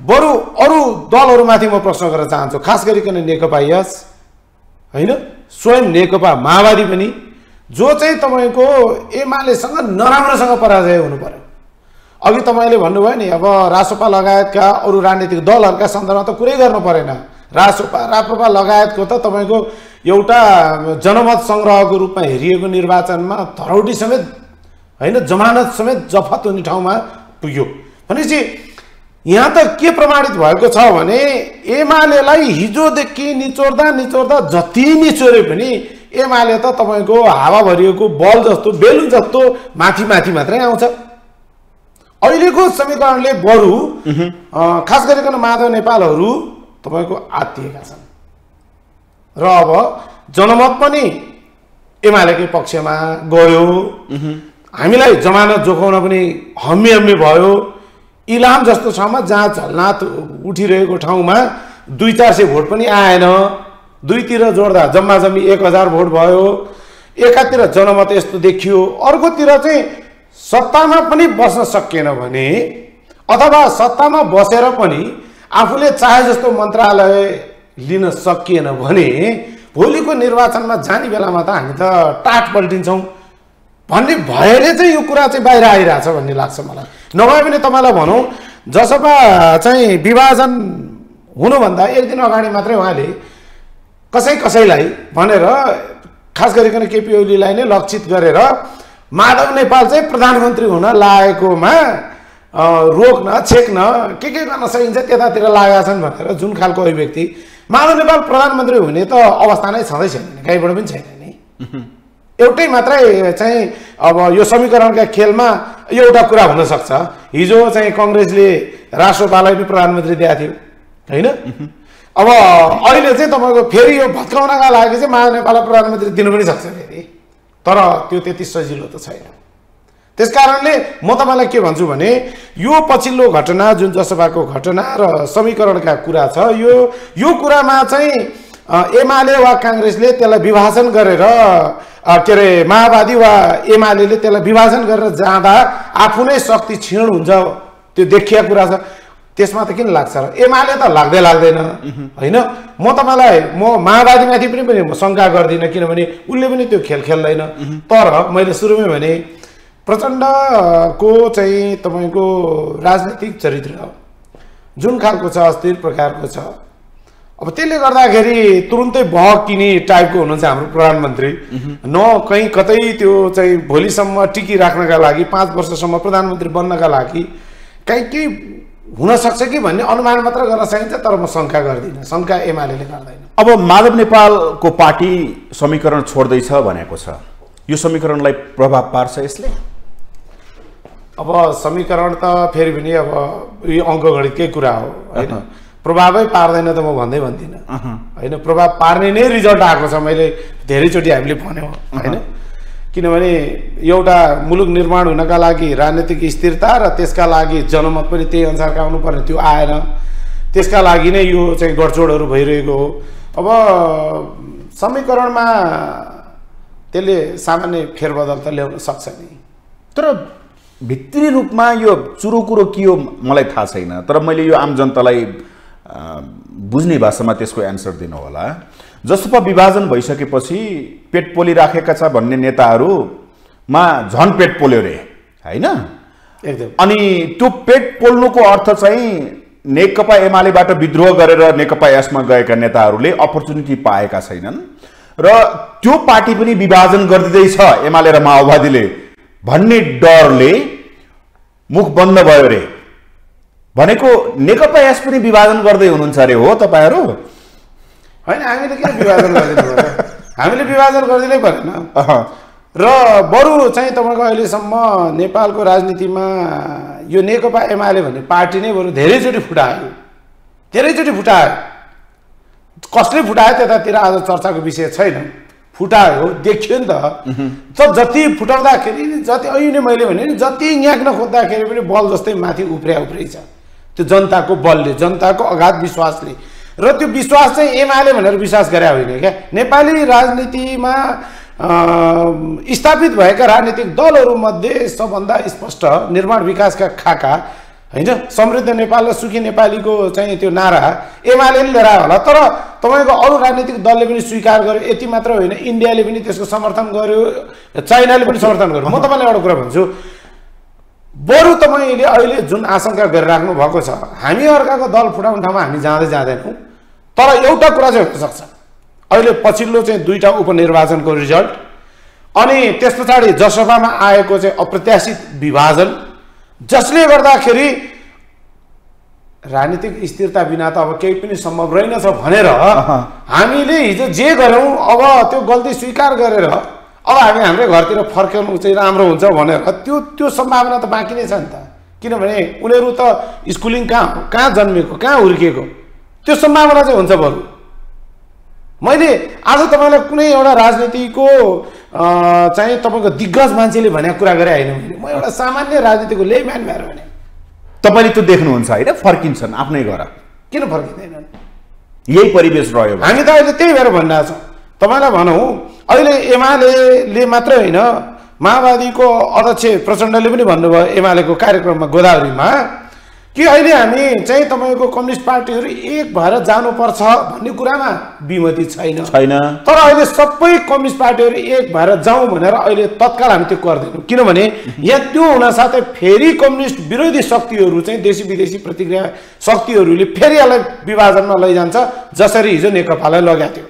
बरु अरू दलहरूमाथि म प्रश्न गर्न चाहन्छु खास गरिकन नेकपा यस होइन? स्वयं नेकपा माओवादी पनि जो चाहिँ तपाईँको एमालेसँग नराम्रोसँग पराजय हुनु पर्यो। अघि तपाईँले भन्नुभयो नि अब रासोपा लगायतका अरू राजनीतिक दलहरूका सन्दर्भमा त कुरै गर्नु परेन। रासोपा राप्रपा लगायतको त तपाईँको एउटा जनमत सङ्ग्रहको रूपमा हेरिएको निर्वाचनमा धरौटी समेत होइन जमानत समेत जफत हुने ठाउँमा पुग्यो। भनेपछि यहाँ त के प्रमाणित भएको छ भने एमालेलाई हिजोदेखि निचोर्दा निचोर्दा जति निचोरे पनि एमाले त तपाईँको हावा भरिएको बल जस्तो बेलुन जस्तो माथि माथि मात्रै आउँछ। अहिलेको समीकरणले बरु खास गरिकन माधव नेपालहरू तपाईँको आत्तिएका छन्। र अब जनमत पनि एमालेकै पक्षमा गयो। हामीलाई जमानत जोगाउन पनि हम्मे हम्मे भयो। इलाम जस्तो ठाउँमा जहाँ झलनाथ उठिरहेको ठाउँमा दुई चार सय भोट पनि आएन। दुईतिर जोड्दा जम्मा जम्मी एक हजार भोट भयो। एकातिर जनमत यस्तो देखियो। अर्कोतिर चाहिँ सत्तामा पनि बस्न सकिएन भने अथवा सत्तामा बसेर पनि आफूले चाहे जस्तो मन्त्रालय लिन सकिएन भने भोलिको निर्वाचनमा जाने बेलामा त हामी त टाट पल्टिन्छौँ। भन्ने भयले चाहिँ यो कुरा चाहिँ बाहिर आइरहेछ भन्ने लाग्छ मलाई। नभए पनि तपाईँलाई भनौँ जसपा चाहिँ विभाजन हुनुभन्दा एक दिन अगाडि मात्रै उहाँले कसै कसैलाई भनेर खास गरिकन केपी ओलीलाई नै लक्षित गरेर माधव नेपाल चाहिँ प्रधानमन्त्री हुन लागेकोमा रोक्न छेक्न के के गर्न सकिन्छ त्यतातिर लागेका छन् भनेर जुन खालको अभिव्यक्ति माधव नेपाल प्रधानमन्त्री हुने त अवस्था नै छँदै छैन कहीँबाट पनि छैन नि। एउटै मात्रै चाहिँ अब यो समीकरणका खेलमा एउटा कुरा हुनसक्छ। हिजो चाहिँ कङ्ग्रेसले राष्ट्रपालाई पनि प्रधानमन्त्री दिएको थियो होइन? अब अहिले चाहिँ तपाईँको फेरि यो भत्काउनका लागि चाहिँ माधव नेपाललाई प्रधानमन्त्री दिनु पनि सक्छ फेरि। तर त्यो त्यति सजिलो त छैन। त्यस कारणले म तपाईँलाई के भन्छु भने यो पछिल्लो घटना जुन जसपाको घटना र समीकरणका कुरा छ यो यो कुरामा चाहिँ एमाले वा काङ्ग्रेसले त्यसलाई विभाजन गरेर के अरे माओवादी वा एमाले त्यसलाई विभाजन गरेर जाँदा आफू नै शक्ति क्षीण हुन्छ। त्यो देखिया कुरा छ। त्यसमा त किन लाग्छ? र एमाले त लाग्दै लाग्दैन। होइन? म तपाईँलाई म माओवादीमाथि पनि पनि शङ्का गर्दिनँ किनभने उसले पनि त्यो खेल खेल्दैन। तर मैले सुरुमै भने प्रचण्डको चाहिँ तपाईँको राजनैतिक चरित्र जुन खालको छ अस्थिर प्रकारको छ? अब त्यसले गर्दाखेरि तुरुन्तै बहकिने टाइपको हुनुहुन्छ हाम्रो प्रधानमन्त्री। न कहीँ कतै त्यो चाहिँ भोलिसम्म टिकिराख्नका लागि पाँच वर्षसम्म प्रधानमन्त्री बन्नका लागि कहीँ केही हुनसक्छ कि भन्ने अनुमान मात्र गर्न सकिन्छ तर म शङ्का गर्दिनँ। शङ्का एमाले गर्दैन। अब माधव नेपालको पार्टी समीकरण छोड्दैछ भनेको छ। यो समीकरणलाई प्रभाव पार्छ यसले? अब समीकरण त फेरि पनि अब यो अङ्कगणितकै कुरा हो होइन? प्रभावै पार्दैन त म भन्दै भन्दिनँ। होइन प्रभाव पार्ने नै रिजल्ट आएको छ। मैले धेरैचोटि हामीले भन्यौँ होइन? किनभने एउटा मुलुक निर्माण हुनका लागि राजनीतिक स्थिरता र त्यसका लागि जनमत पनि त्यही अनुसारका आउनुपर्ने त्यो आएन। त्यसका लागि नै यो चाहिँ गडचोडहरू भइरहेको हो। अब समीकरणमा त्यसले सामान्य फेरबदल त ल्याउन सक्छ नि। तर भित्री रूपमा यो चुरो कुरो के हो मलाई थाहा छैन। तर मैले यो आम जनतालाई बुझ्ने भाषामा त्यसको एन्सर दिनु होला जसपा विभाजन भइसकेपछि पेट पोलिराखेका छ भन्ने नेताहरूमा झन पेट पोल्यो रे होइन? एकदम। अनि त्यो पेट पोल्नुको अर्थ चाहिँ नेकपा एमालेबाट विद्रोह गरेर नेकपा यसमा गएका नेताहरूले अपर्च्युनिटी पाएका छैनन् र त्यो पार्टी पनि विभाजन गरिदिँदैछ एमाले र माओवादीले भन्ने डरले मुख बन्द भयो रे। भनेको नेकपा यस पनि विभाजन गर्दै हुनुहुन्छ अरे हो तपाईँहरू? होइन हामीले किन विभाजन गरिदिनु पर्यो? हामीले विभाजन गरिदिनै परेन। र बरु चाहिँ तपाईँको अहिलेसम्म नेपालको राजनीतिमा यो नेकपा एमाले भन्ने पार्टी नै बरु धेरैचोटि फुटायो। धेरैचोटि फुटायो। कसले फुटायो त्यतातिर आज चर्चाको विषय छैन। फुटायो देखियो नि त। जति फुटाउँदाखेरि जति अहिले मैले भने नि जति याक्न खोज्दाखेरि पनि बल जस्तै माथि उफ्रिया उफ्रै छ त्यो जनताको बलले जनताको अगाध विश्वासले। र त्यो विश्वास चाहिँ एमाले भनेर विश्वास गरे होइन क्या? नेपाली राजनीतिमा स्थापित भएका राजनीतिक दलहरूमध्ये सबभन्दा स्पष्ट निर्माण विकासका खाका होइन? समृद्ध नेपाल र सुखी नेपालीको चाहिँ त्यो नारा एमाले लिएर आयो होला। तर तपाईँको अरू राजनीतिक दलले पनि स्वीकार गर्यो यति मात्र होइन इन्डियाले पनि त्यसको समर्थन गर्यो चाइनाले पनि समर्थन गर्यो। म तपाईँलाई एउटा कुरा भन्छु बरु तपाईँले अहिले जुन आशंका गरिराख्नु भएको छ हामी अर्काको दल फुटाउने ठाउँमा हामी जाँदै जाँदैनौँ। तर एउटा कुरा चाहिँ हुनसक्छ अहिले पछिल्लो चाहिँ दुईवटा उपनिर्वाचनको रिजल्ट अनि त्यस पछाडि जसपामा आएको चाहिँ अप्रत्याशित विभाजन जसले गर्दाखेरि राजनीतिक स्थिरता बिना त अब केही पनि सम्भव रहेनछ भनेर हामीले हिजो जे गऱ्यौँ अब त्यो गल्ती स्वीकार गरेर अब हामी हाम्रै घरतिर फर्काउनु चाहिँ राम्रो हुन्छ भनेर त्यो त्यो सम्भावना त बाँकी नै छ नि त। किनभने उनीहरू त स्कुलिङ कहाँ कहाँ जन्मेको कहाँ हुर्किएको त्यो सम्भावना चाहिँ हुन्छ बरु। मैले आज तपाईँलाई कुनै एउटा राजनीतिको चाहिँ तपाईँको दिग्गज मान्छेले भनेको कुरा गरे होइन मैले म एउटा सामान्य राजनीतिको लेम्यान भएर भने। तपाईँले त्यो देख्नुहुन्छ होइन? फर्किन्छन् आफ्नै घर। किन फर्किँदैनन् यही परिवेश रह्यो। हामी त अहिले त्यही भएर भनिरहेको छौँ। तपाईँलाई भनौँ अहिले एमाले मात्रै होइन माओवादीको अध्यक्ष प्रचण्डले पनि भन्नुभयो एमालेको कार्यक्रममा गोदावरीमा कि अहिले हामी चाहिँ तपाईँको कम्युनिस्ट पार्टीहरू एक भएर जानुपर्छ भन्ने कुरामा विमति छैन। छैन। तर अहिले सबै कम्युनिस्ट पार्टीहरू एक भएर जाउँ भनेर अहिले तत्काल हामी त्यो गर्दैनौँ। किनभने यहाँ त्यो हुनसाथै फेरि कम्युनिस्ट विरोधी शक्तिहरू चाहिँ देशी विदेशी प्रतिक्रिया शक्तिहरूले फेरि यसलाई विभाजनमा लैजान्छ जसरी हिजो नेकपालाई लगेको थियो।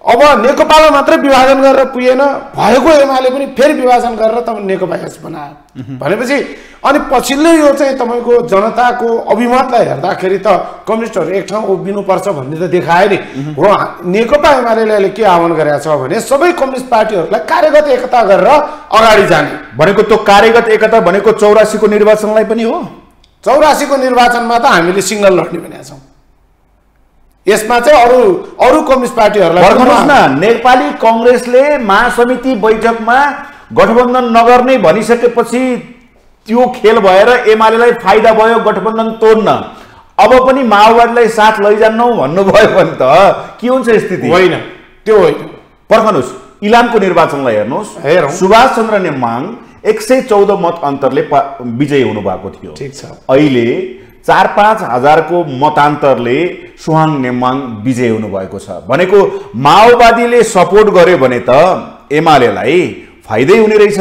अब नेकपालाई मात्रै विभाजन गरेर पुगेन भएको एमाले पनि फेरि विभाजन गरेर तपाईँ नेकपा एस बनायो। भनेपछि अनि पछिल्लो यो चाहिँ तपाईँको जनताको अभिमतलाई हेर्दाखेरि त कम्युनिस्टहरू एक ठाउँ उभिनुपर्छ भन्ने त देखायो नि। हो नेकपा एमाले अहिले के आह्वान गरेको छ भने सबै कम्युनिस्ट पार्टीहरूलाई कार्यगत एकता गरेर अगाडि जाने। भनेको त्यो कार्यगत एकता भनेको चौरासीको निर्वाचनलाई पनि हो। चौरासीको निर्वाचनमा त हामीले सिङ्गल लड्ने भनेका छौँ। यसमा चाहिँ अरू अरू कम्युनिस्ट पार्टीहरूलाई नेपाली कङ्ग्रेसले महासमिति बैठकमा गठबन्धन नगर्ने भनिसकेपछि त्यो खेल भएर एमालेलाई फाइदा भयो गठबन्धन तोड्न। अब पनि माओवादीलाई साथ लैजान्नौ भन्नुभयो भने त के हुन्छ स्थिति? होइन। त्यो होइन। पर्खनुहोस् इलामको निर्वाचनलाई हेर्नुहोस्। हेरौँ। सुभाष चन्द्र नेमाङ एक सय चौध मत अन्तरले विजयी हुनुभएको थियो। ठिक छ। अहिले चार पाँच हजारको मतान्तरले सुहाङ नेमाङ विजय हुनुभएको छ। भनेको माओवादीले सपोर्ट गर्यो भने त एमालेलाई फाइदै हुने रहेछ।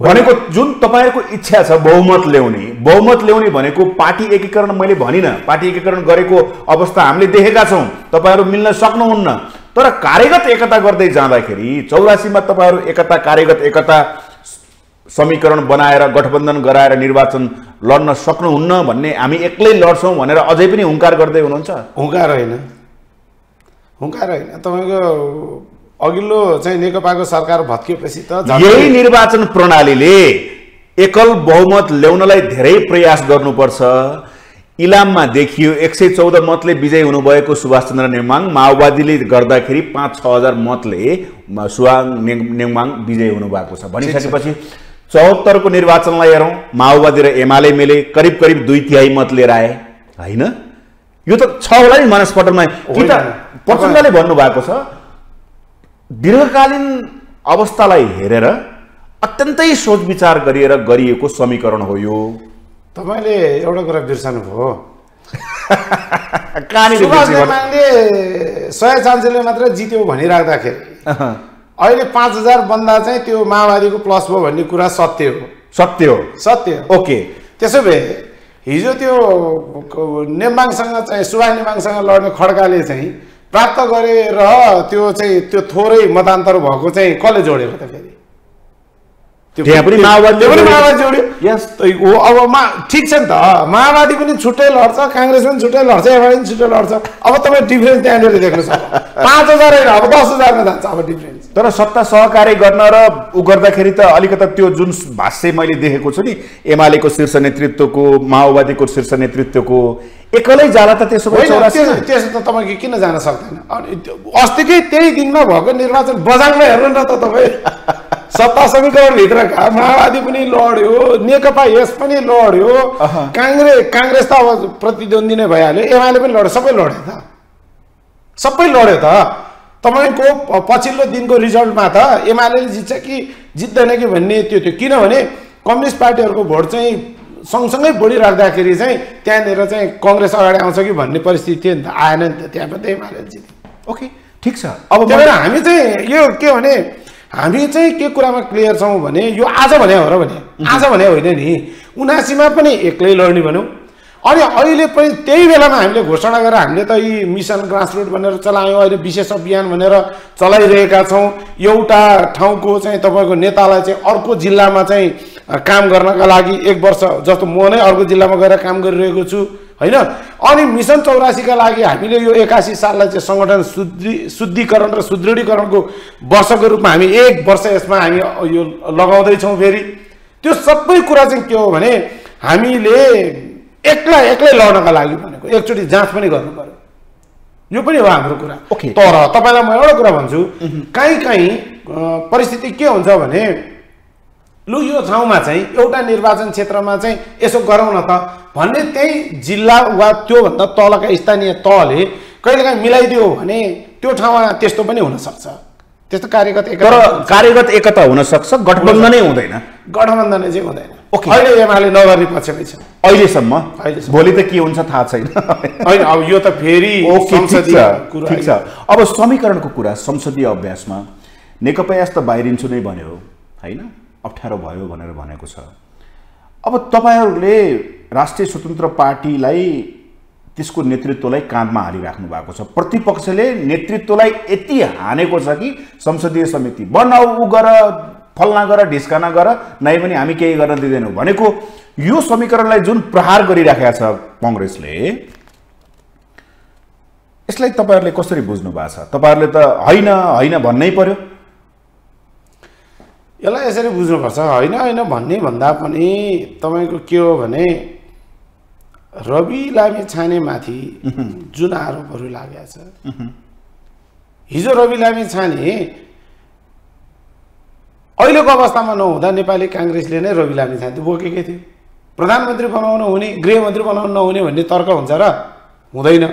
भनेको जुन तपाईँहरूको इच्छा छ बहुमत ल्याउने बहुमत ल्याउने भनेको पार्टी एकीकरण मैले भनिनँ पार्टी एकीकरण गरेको अवस्था हामीले देखेका छौँ तपाईँहरू मिल्न सक्नुहुन्न। तर कार्यगत एकता गर्दै जाँदाखेरि चौरासीमा तपाईँहरू एकता कार्यगत एकता समीकरण बनाएर गठबन्धन गराएर निर्वाचन लड्न सक्नुहुन्न भन्ने हामी एक्लै लड्छौँ भनेर अझै पनि हुङ्कार गर्दै हुनुहुन्छ? हुङ्कार होइन। हुङ्कार होइन। तपाईँको अघिल्लो चाहिँ नेकपाको सरकार भत्किएपछि त यही निर्वाचन प्रणालीले एकल बहुमत ल्याउनलाई धेरै प्रयास गर्नुपर्छ। इलाममा देखियो एक सय चौध मतले विजय हुनुभएको सुभाषचन्द्र नेङमाङ माओवादीले गर्दाखेरि पाँच छ हजार मतले सुहाङ नेङ नेङमाङ विजय हुनुभएको छ। भनिसकेपछि चौहत्तरको निर्वाचनलाई हेरौँ माओवादी र एमाले मिले करिब करिब दुई तिहाई मत लिएर आए। होइन? यो त छ होला नि मनस्पटलमा। कि त। प्रचण्डले भन्नुभएको छ दीर्घकालीन अवस्थालाई हेरेर अत्यन्तै सोच विचार गरिएर गरिएको समीकरण हो यो। तपाईँले एउटा कुरा बिर्सनु भयो कहाँनिर सुभाष? नेमाङले सय चान्सेले मात्र जित्यो भनिराख्दाखेरि। अहिले पाँच हजार बन्दा चाहिँ त्यो माओवादीको प्लस भयो भन्ने कुरा सत्य हो। सत्य हो। सत्य ओके। त्यसो भए हिजो त्यो नेम्बाङसँग चाहिँ सुभाष नेम्बाङसँग लड्ने खड्काले चाहिँ प्राप्त गरेर त्यो चाहिँ त्यो थोरै मतान्तर भएको चाहिँ कसले जोडेर त फेरि? त्यो- त्यहाँ पनि जोड्यो। माओवादी जोड्यो. त हो अब मा ठिक छ नि त। माओवादी पनि छुट्टै लड्छ काङ्ग्रेस पनि छुट्टै लड्छ एमाले पनि छुट्टै लड्छ। अब तपाईँ डिफ्रेन्स त्यहाँनिर देख्नु सक्छ पाँच हजार होइन अब दस हजारमा जान्छ अब डिफ्रेन्स तर सत्ता सहकार्य गर्न र उ गर्दाखेरि त अलिकता त्यो जुन भाष्य मैले देखेको छु नि एमालेको शीर्ष नेतृत्वको माओवादीको शीर्ष नेतृत्वको एक्लै जाला त त्यसो त्यसो त तपाईँको किन जान सक्दैन? अस्तिकै त्यही दिनमा भएको निर्वाचन बजारमा हेर्नु न त तपाईँ। सत्ता समीकरणभित्रका माओवादी पनि लड्यो नेकपा यस पनि लड्यो काङ्ग्रेस काङ्ग्रेस त अब प्रतिद्वन्दी नै भइहाल्यो एमाले पनि लड्यो सबै लड्यो त। सबै लड्यो त। तपाईँको पछिल्लो दिनको रिजल्टमा त एमाले जित्छ कि जित्दैन कि भन्ने त्यो थियो किनभने कम्युनिस्ट पार्टीहरूको भोट चाहिँ सँगसँगै बढिराख्दाखेरि चाहिँ त्यहाँनिर चाहिँ कङ्ग्रेस अगाडि आउँछ कि भन्ने परिस्थिति थियो नि त। आएन नि त त्यहाँ पनि एमाले जित्यो। ओके ठिक छ। अब त्यही भएर हामी चाहिँ यो के भने हामी चाहिँ के कुरामा क्लियर छौँ भने यो आज भने हो र भने। आज भने होइन नि। उनासीमा पनि एक्लै लड्ने भनौँ। अनि अहिले पनि त्यही बेलामा हामीले घोषणा गरेर हामीले त यी मिसन ग्रासरुट भनेर चलायौँ अहिले विशेष अभियान भनेर चलाइरहेका छौँ। एउटा ठाउँको चाहिँ तपाईँको नेतालाई चाहिँ अर्को जिल्लामा चाहिँ काम गर्नका लागि एक वर्ष जस्तो म नै अर्को जिल्लामा गएर काम गरिरहेको छु होइन? अनि मिसन चौरासीका लागि हामीले यो एकासी साललाई चाहिँ सङ्गठन शुद्धि शुद्धिकरण र सुदृढीकरणको वर्षको रूपमा हामी एक वर्ष यसमा हामी यो लगाउँदैछौँ फेरि। त्यो सबै कुरा चाहिँ के हो भने हामीले एक्लै एक्लै लड्नका लागि भनेको। एकचोटि जाँच पनि गर्नु पर्यो यो पनि हो हाम्रो कुरा। ओके। तर तपाईँलाई म एउटा कुरा भन्छु। काहीँ काहीँ परिस्थिति के हुन्छ भने लु यो ठाउँमा चाहिँ एउटा निर्वाचन क्षेत्रमा चाहिँ यसो गरौँ न त। भन्ने त्यही जिल्ला वा त्योभन्दा तलका स्थानीय तहले कहिलेकाहीँ मिलाइदियो भने त्यो ठाउँमा त्यस्तो पनि हुनसक्छ। त्यस्तो कार्यगत तर एकता कार्यगत एकता हुन सक्छ गठबन्धनै हुँदैन। गठबन्धन चाहिँ हुँदैन। ओके। अहिले एमाले नगर्ने पक्षमै छ अहिलेसम्म। भोलि त के हुन्छ थाहा छैन। होइन अब यो त फेरि ठिक छ कुरा ठिक छ। अब समीकरणको कुरा संसदीय अभ्यासमा नेकपा यस त बाहिरिन्छु नै भन्यो होइन? अप्ठ्यारो भयो भनेर भनेको छ। अब तपाईँहरूले राष्ट्रिय स्वतन्त्र पार्टीलाई त्यसको नेतृत्वलाई काँधमा हालिराख्नु भएको छ। प्रतिपक्षले नेतृत्वलाई यति हानेको छ कि संसदीय समिति बनाऊ ऊ गर फल्ना गर ढिस्काना गर नै पनि हामी केही गर्न दिँदैनौँ भनेको यो समीकरणलाई जुन प्रहार गरिराखेका छ कङ्ग्रेसले यसलाई तपाईँहरूले कसरी बुझ्नु भएको छ? तपाईँहरूले त होइन होइन भन्नै पर्यो। यसलाई यसरी बुझ्नुपर्छ होइन होइन भन्ने भन्दा पनि तपाईँको के हो भने रवि लामी छानेमाथि जुन आरोपहरू लागेका छ। हिजो रवि लामी छाने अहिलेको अवस्थामा नहुँदा नेपाली काङ्ग्रेसले नै रवि लामी छाने बोकेकै थियो। प्रधानमन्त्री बनाउनु हुने गृहमन्त्री बनाउनु नहुने भन्ने तर्क हुन्छ र हुँदैन।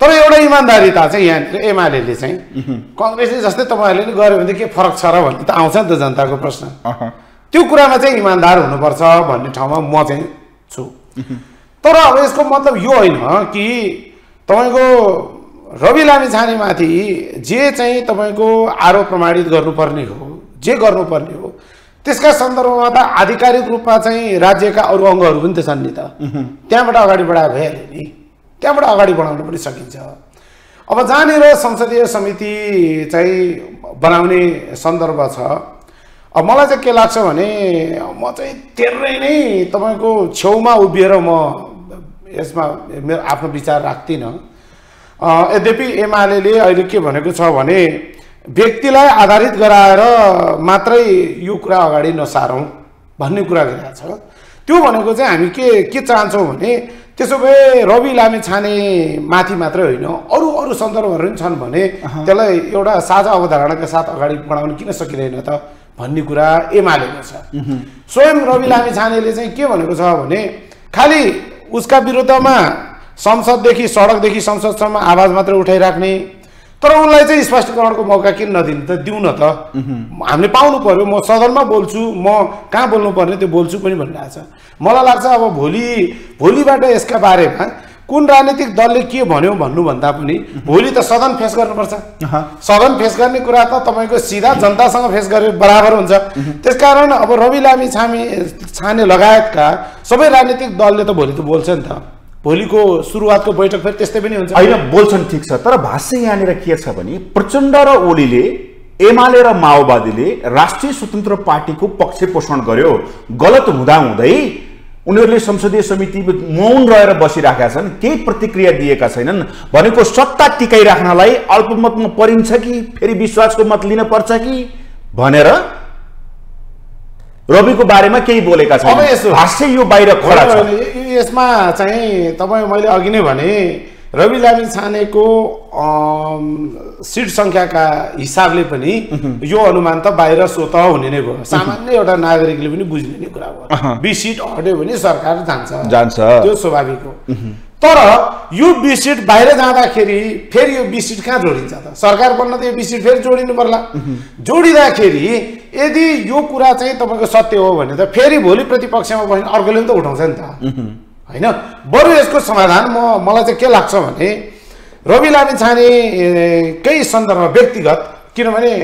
तर एउटा इमान्दारिता चाहिँ यहाँनिर एमाले चाहिँ कङ्ग्रेसले जस्तै तपाईँहरूले नि गऱ्यो भने के फरक छ र भन्ने त आउँछ नि त जनताको प्रश्न। त्यो कुरामा चाहिँ इमान्दार हुनुपर्छ भन्ने ठाउँमा म चाहिँ छु। तर अब यसको मतलब यो होइन कि तपाईँको रवि लामी छानेमाथि जे चाहिँ तपाईँको आरोप प्रमाणित गर्नुपर्ने हो जे गर्नुपर्ने हो त्यसका सन्दर्भमा त आधिकारिक रूपमा चाहिँ राज्यका अरू अङ्गहरू पनि त छन् नि त त्यहाँबाट अगाडि बढाए भइहाल्यो नि। त्यहाँबाट अगाडि बढाउन पनि सकिन्छ। अब जहाँनिर संसदीय समिति चाहिँ बनाउने सन्दर्भ छ। अब मलाई चाहिँ के लाग्छ भने म चाहिँ धेरै नै तपाईँको छेउमा उभिएर म यसमा मेरो आफ्नो विचार राख्दिनँ। यद्यपि एमाले अहिले के भनेको छ भने व्यक्तिलाई आधारित गराएर मात्रै यो कुरा अगाडि नसारौँ भन्ने कुरा गरिरहेको छ त्यो भनेको चाहिँ हामी के के चाहन्छौँ भने त्यसो भए रवि लामे छाने माथि मात्रै होइन। अरू अरू सन्दर्भहरू पनि छन् भने त्यसलाई एउटा साझा अवधारणाका साथ अगाडि बढाउन किन सकिँदैन त भन्ने कुरा एमालेको छ। स्वयं रवि लामी छानेले चाहिँ के भनेको छ भने खालि उसका विरुद्धमा संसददेखि सडकदेखि संसदसम्म आवाज मात्रै उठाइराख्ने तर उनलाई चाहिँ स्पष्टीकरणको मौका किन नदिनु त? दिउँ न त हामीले पाउनु पर्यो। म सदनमा बोल्छु। म कहाँ बोल्नु पर्ने त्यो बोल्छु पनि भनिरहेको छ मलाई लाग्छ अब भोलि भोलिबाट यसका बारेमा कुन राजनीतिक दलले के भन्यो भन्नुभन्दा पनि भोलि त सदन फेस गर्नुपर्छ। सदन फेस गर्ने कुरा त तपाईँको सिधा जनतासँग फेस गरे बराबर हुन्छ। त्यसकारण अब रवि लामी छामी छाने लगायतका सबै राजनीतिक दलले त भोलि त बोल्छ नि त। भोलिको सुरुवातको बैठक फेरि त्यस्तै पनि हुन्छ। होइन बोल्छन् ठिक छ तर भाष्य यहाँनिर के छ भने प्रचण्ड र ओलीले एमाले र माओवादीले राष्ट्रिय स्वतन्त्र पार्टीको पक्ष पोषण गर्यो। गलत हुँदा हुँदै उनीहरूले संसदीय समिति मौन रहेर बसिरहेका छन् केही प्रतिक्रिया दिएका छैनन्। भनेको सत्ता टिकाइराख्नलाई अल्पमतमा परिन्छ कि फेरि विश्वासको मत लिन पर्छ कि? भनेर रविको बारेमा केही बोलेका छैन? भाष्य यो बाहिर खडा छ। यसमा चाहिँ तपाईँ मैले अघि नै भने रवि लामी छानेको सिट सङ्ख्याका हिसाबले पनि यो अनुमान त बाहिर स्वत हुने नै भयो। सामान्य एउटा नागरिकले पनि बुझ्ने नै कुरा भयो बिस सिट हट्यो भने सरकार जान्छ। जान्छ। त्यो स्वाभाविक हो। तर यो बिस सिट बाहिर जाँदाखेरि फेरि यो बिस सिट कहाँ जोडिन्छ त? सरकार बन्न त यो बिस सिट फेरि जोडिनु पर्ला। जोडिँदाखेरि यदि यो कुरा चाहिँ तपाईँको सत्य हो भने त फेरि भोलि प्रतिपक्षमा बस्ने अर्कोले पनि त उठाउँछ नि त। होइन? बरु यसको समाधान म मलाई चाहिँ के लाग्छ भने रवि लामी छाने ए, केही सन्दर्भ व्यक्तिगत किनभने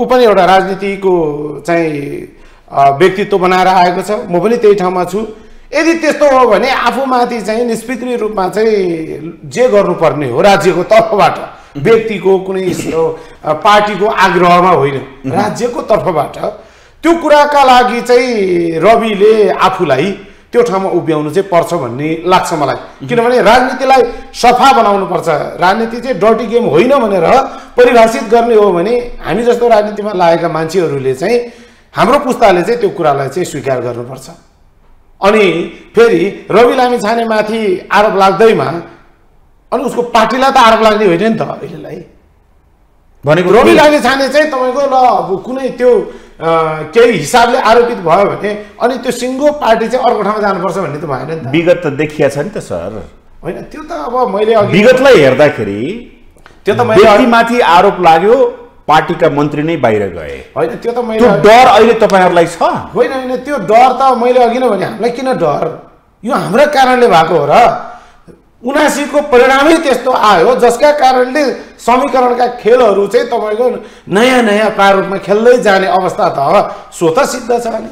ऊ पनि एउटा राजनीतिको चाहिँ व्यक्तित्व बनाएर आएको छ। म पनि त्यही ठाउँमा छु। यदि त्यस्तो हो भने आफूमाथि चाहिँ निष्पिक्रिय रूपमा चाहिँ जे गर्नुपर्ने हो राज्यको तर्फबाट। व्यक्तिको कुनै पार्टीको आग्रहमा होइन। राज्यको तर्फबाट त्यो कुराका लागि चाहिँ रविले आफूलाई त्यो ठाउँमा उभ्याउनु चाहिँ पर्छ भन्ने लाग्छ मलाई। किनभने राजनीतिलाई सफा बनाउनु पर्छ राजनीति चाहिँ डर्टी गेम होइन भनेर परिभाषित गर्ने हो भने हामी जस्तो राजनीतिमा लागेका मान्छेहरूले चाहिँ हाम्रो पुस्ताले चाहिँ त्यो कुरालाई चाहिँ स्वीकार गर्नुपर्छ। अनि फेरि रवि लामी छानेमाथि आरोप लाग्दैमा अनि उसको पार्टीलाई त आरोप लाग्ने होइन नि त अहिलेलाई। भनेको रवि? लामी छाने चाहिँ तपाईँको ल अब कुनै त्यो केही हिसाबले आरोपित भयो भने अनि त्यो सिङ्गो पार्टी चाहिँ अर्को ठाउँमा जानुपर्छ भन्ने त भएन नि त। विगत त देखिया छ नि त सर। होइन त्यो त अब मैले विगतलाई हेर्दाखेरि त्यो त मैले व्यक्तिमाथि आरोप लाग्यो पार्टीका मन्त्री नै बाहिर गए। होइन त्यो त मैले डर अहिले तपाईँहरूलाई छ? होइन होइन त्यो डर त मैले अघि नै भने हामीलाई किन डर? यो हाम्रो कारणले भएको हो र उनासीको परिणामै त्यस्तो आयो जसका कारणले समीकरणका खेलहरू चाहिँ तपाईँको नयाँ नयाँ प्रारूपमा खेल्दै जाने अवस्था त स्वतः सिद्ध छ नि।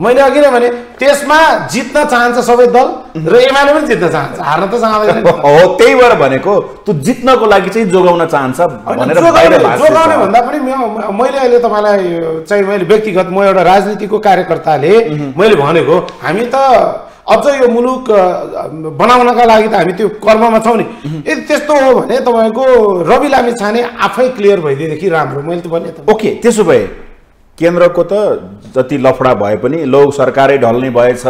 मैले अघि नै भने त्यसमा जित्न चाहन्छ सबै दल र एमाले पनि जित्न चाहन्छ। हार्न त चाहँदैन। हो त्यही भएर भनेको त्यो जित्नको लागि चाहिँ जोगाउन चाहन्छ जोगाउने। भन्दा पनि मैले अहिले तपाईँलाई चाहिँ मैले व्यक्तिगत म एउटा राजनीतिको कार्यकर्ताले मैले भनेको हामी त अझ यो मुलुक बनाउनका लागि त हामी त्यो कर्ममा छौँ नि। यदि त्यस्तो हो भने तपाईँको रवि लामी छाने आफै क्लियर भइदिएदेखि राम्रो। मैले त भने त ओके त्यसो भए केन्द्रको त जति लफडा भए पनि लोक सरकारै ढल्ने भएछ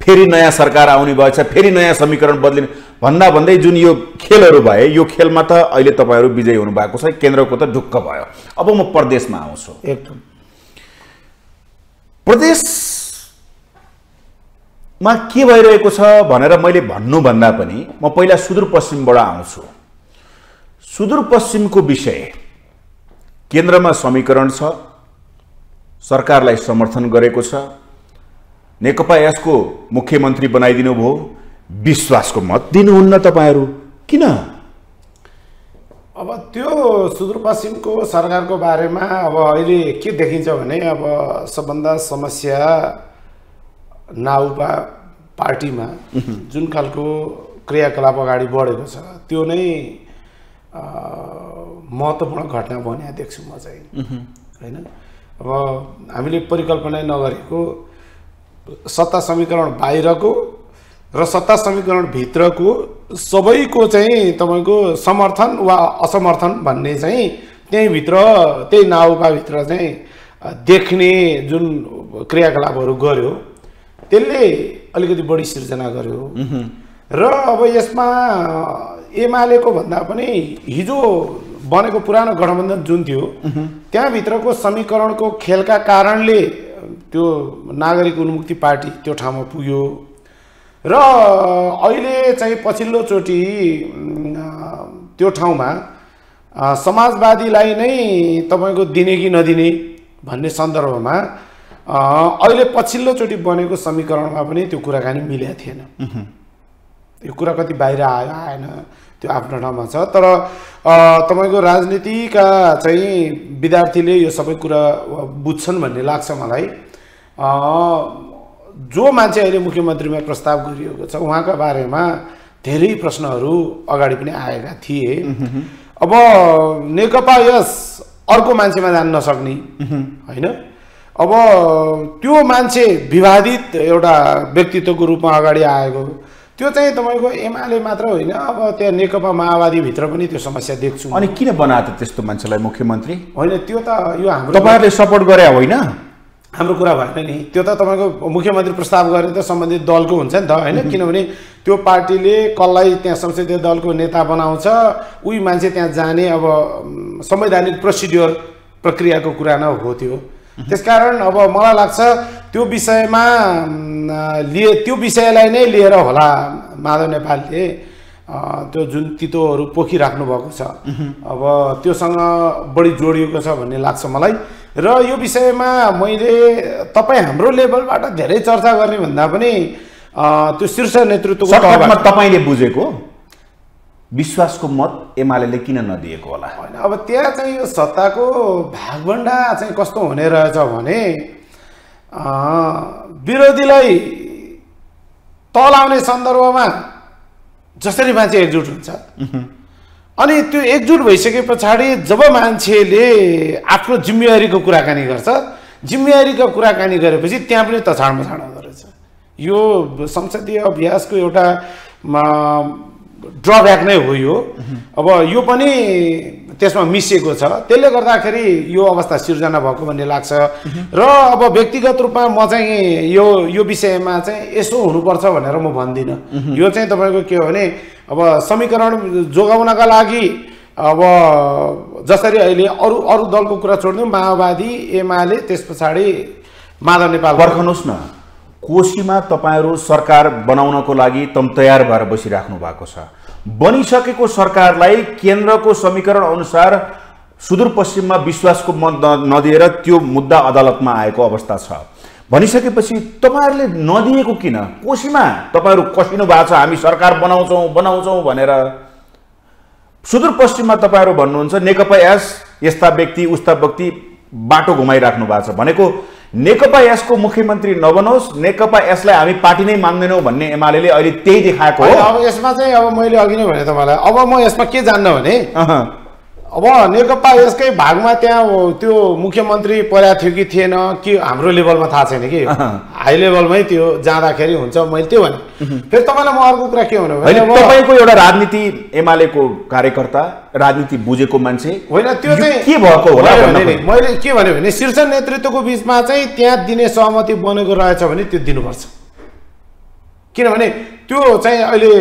फेरि नयाँ सरकार आउने भएछ फेरि नयाँ समीकरण बदलिने। भन्दा भन्दै जुन यो खेलहरू भए यो खेलमा त अहिले तपाईँहरू विजयी हुनुभएको छ केन्द्रको त ढुक्क भयो। अब म प्रदेशमा आउँछु। एकदम प्रदेशमा के भइरहेको छ भनेर मैले भन्नुभन्दा पनि म पहिला सुदूरपश्चिमबाट आउँछु। सुदूरपश्चिमको विषय केन्द्रमा समीकरण छ सरकारलाई समर्थन गरेको छ। नेकपा यसको मुख्यमन्त्री बनाइदिनु भयो। विश्वासको मत दिनुहुन्न तपाईँहरू। किन? अब त्यो सुदूरपश्चिमको सरकारको बारेमा अब अहिले के देखिन्छ भने अब सबभन्दा समस्या नाउपा पार्टीमा जुन खालको क्रियाकलाप अगाडि बढेको छ त्यो नै महत्त्वपूर्ण घटना बन्या देख्छु म चाहिँ। होइन? अब हामीले परिकल्पना नगरेको सत्ता समीकरण बाहिरको र सत्ता समीकरण भित्रको सबैको चाहिँ तपाईँको समर्थन वा असमर्थन भन्ने चाहिँ त्यहीँभित्र त्यही नाउपाभित्र चाहिँ देख्ने जुन क्रियाकलापहरू गर्यो त्यसले अलिकति बढी सिर्जना गर्यो। र अब यसमा एमालेको भन्दा पनि हिजो बनेको पुरानो गठबन्धन जुन थियो त्यहाँभित्रको समीकरणको खेलका कारणले त्यो नागरिक उन्मुक्ति पार्टी त्यो ठाउँमा पुग्यो। र अहिले चाहिँ पछिल्लोचोटि त्यो ठाउँमा समाजवादीलाई नै तपाईँको दिने कि नदिने भन्ने सन्दर्भमा अहिले पछिल्लोचोटि बनेको समीकरणमा पनि त्यो कुराकानी मिलेको थिएन। यो कुरा कति बाहिर आयो आएन। त्यो आफ्नो ठाउँमा छ। तर तपाईँको राजनीतिका चाहिँ विद्यार्थीले यो सबै कुरा बुझ्छन् भन्ने लाग्छ मलाई। जो मान्छे अहिले मुख्यमन्त्रीमा प्रस्ताव गरिएको छ उहाँका बारेमा धेरै प्रश्नहरू अगाडि पनि आएका थिए। अब नेकपा यस अर्को मान्छेमा जान नसक्ने होइन? अब त्यो मान्छे विवादित एउटा व्यक्तित्वको रूपमा अगाडि आएको। त्यो चाहिँ तपाईँको एमाले मात्र होइन अब त्यहाँ नेकपा माओवादीभित्र पनि त्यो समस्या देख्छु। अनि किन बनायो त त्यस्तो मान्छेलाई मुख्यमन्त्री? होइन त्यो त यो हाम्रो तपाईँहरूले सपोर्ट गरे होइन? हाम्रो कुरा भएन नि। त्यो त तपाईँको मुख्यमन्त्री प्रस्ताव गरे त सम्बन्धित दलको हुन्छ नि त होइन? किनभने त्यो पार्टीले कसलाई त्यहाँ संसदीय दलको नेता बनाउँछ उही मान्छे त्यहाँ जाने अब संवैधानिक प्रोसिड्योर प्रक्रियाको कुरा नै हो त्यो। त्यसकारण अब मलाई लाग्छ त्यो विषयमा लिए त्यो विषयलाई नै लिएर होला माधव नेपालले त्यो जुन तितोहरू पोखिराख्नु भएको छ। अब त्योसँग बढी जोडिएको छ भन्ने लाग्छ मलाई। र यो विषयमा मैले तपाईँ हाम्रो लेभलबाट धेरै चर्चा गर्ने भन्दा पनि त्यो शीर्ष नेतृत्वको तपाईँले बुझेको? विश्वासको मत एमाले किन नदिएको होला? होइन अब त्यहाँ चाहिँ यो सत्ताको भागभन्डा चाहिँ कस्तो हुने रहेछ भने विरोधीलाई तलाउने सन्दर्भमा जसरी मान्छे एकजुट हुन्छ अनि त्यो एकजुट भइसके पछाडि जब मान्छेले आफ्नो जिम्मेवारीको कुराकानी गर्छ जिम्मेवारीको कुराकानी गरेपछि त्यहाँ पनि तछाड मछाड हुँदो रहेछ। यो संसदीय अभ्यासको एउटा ड्रब्याक नै हो यो। अब यो पनि त्यसमा मिसिएको छ। त्यसले गर्दाखेरि यो अवस्था सिर्जना भएको भन्ने लाग्छ। र अब व्यक्तिगत रूपमा म चाहिँ यो यो विषयमा चाहिँ यसो हुनुपर्छ भनेर म भन्दिनँ। यो चाहिँ तपाईँको के हो भने अब समीकरण जोगाउनका लागि अब जसरी अहिले अरू अरू दलको कुरा छोडिदिउँ माओवादी एमाले त्यस पछाडि माधव नेपाल। पर्खनुहोस् न। कोशीमा तपाईँहरू सरकार बनाउनको लागि तम तयार भएर बसिराख्नु भएको छ। बनिसकेको सरकारलाई केन्द्रको समीकरण अनुसार सुदूरपश्चिममा विश्वासको मत नदिएर त्यो मुद्दा अदालतमा आएको अवस्था छ। भनिसकेपछि तपाईँहरूले नदिएको किन? कोशीमा तपाईँहरू कसिनु भएको छ? हामी सरकार बनाउँछौँ बनाउँछौँ भनेर। सुदूरपश्चिममा तपाईँहरू भन्नुहुन्छ नेकपा एस यस्ता व्यक्ति उस्ता व्यक्ति बाटो घुमाइराख्नु भएको छ भनेको नेकपा यसको मुख्यमन्त्री नबनोस् नेकपा यसलाई हामी पार्टी नै मान्दैनौँ भन्ने एमाले अहिले त्यही देखाएको हो अब यसमा चाहिँ अब मैले अघि नै भने तपाईँलाई अब म यसमा के जान्न भने। अब नेकपा यसकै भागमा त्यहाँ त्यो मुख्यमन्त्री परेको थियो कि थिएन कि हाम्रो लेभलमा थाहा छैन कि? हाई लेभलमै त्यो जाँदाखेरि हुन्छ मैले त्यो भने। फेरि तपाईँलाई म अर्को कुरा के अब- तपाईँको एउटा राजनीति एमालेको कार्यकर्ता राजनीति बुझेको मान्छे। होइन त्यो चाहिँ के भएको होला मैले के भने भने शीर्ष नेतृत्वको बिचमा चाहिँ त्यहाँ दिने सहमति बनेको रहेछ भने त्यो दिनुपर्छ। किनभने त्यो चाहिँ अहिले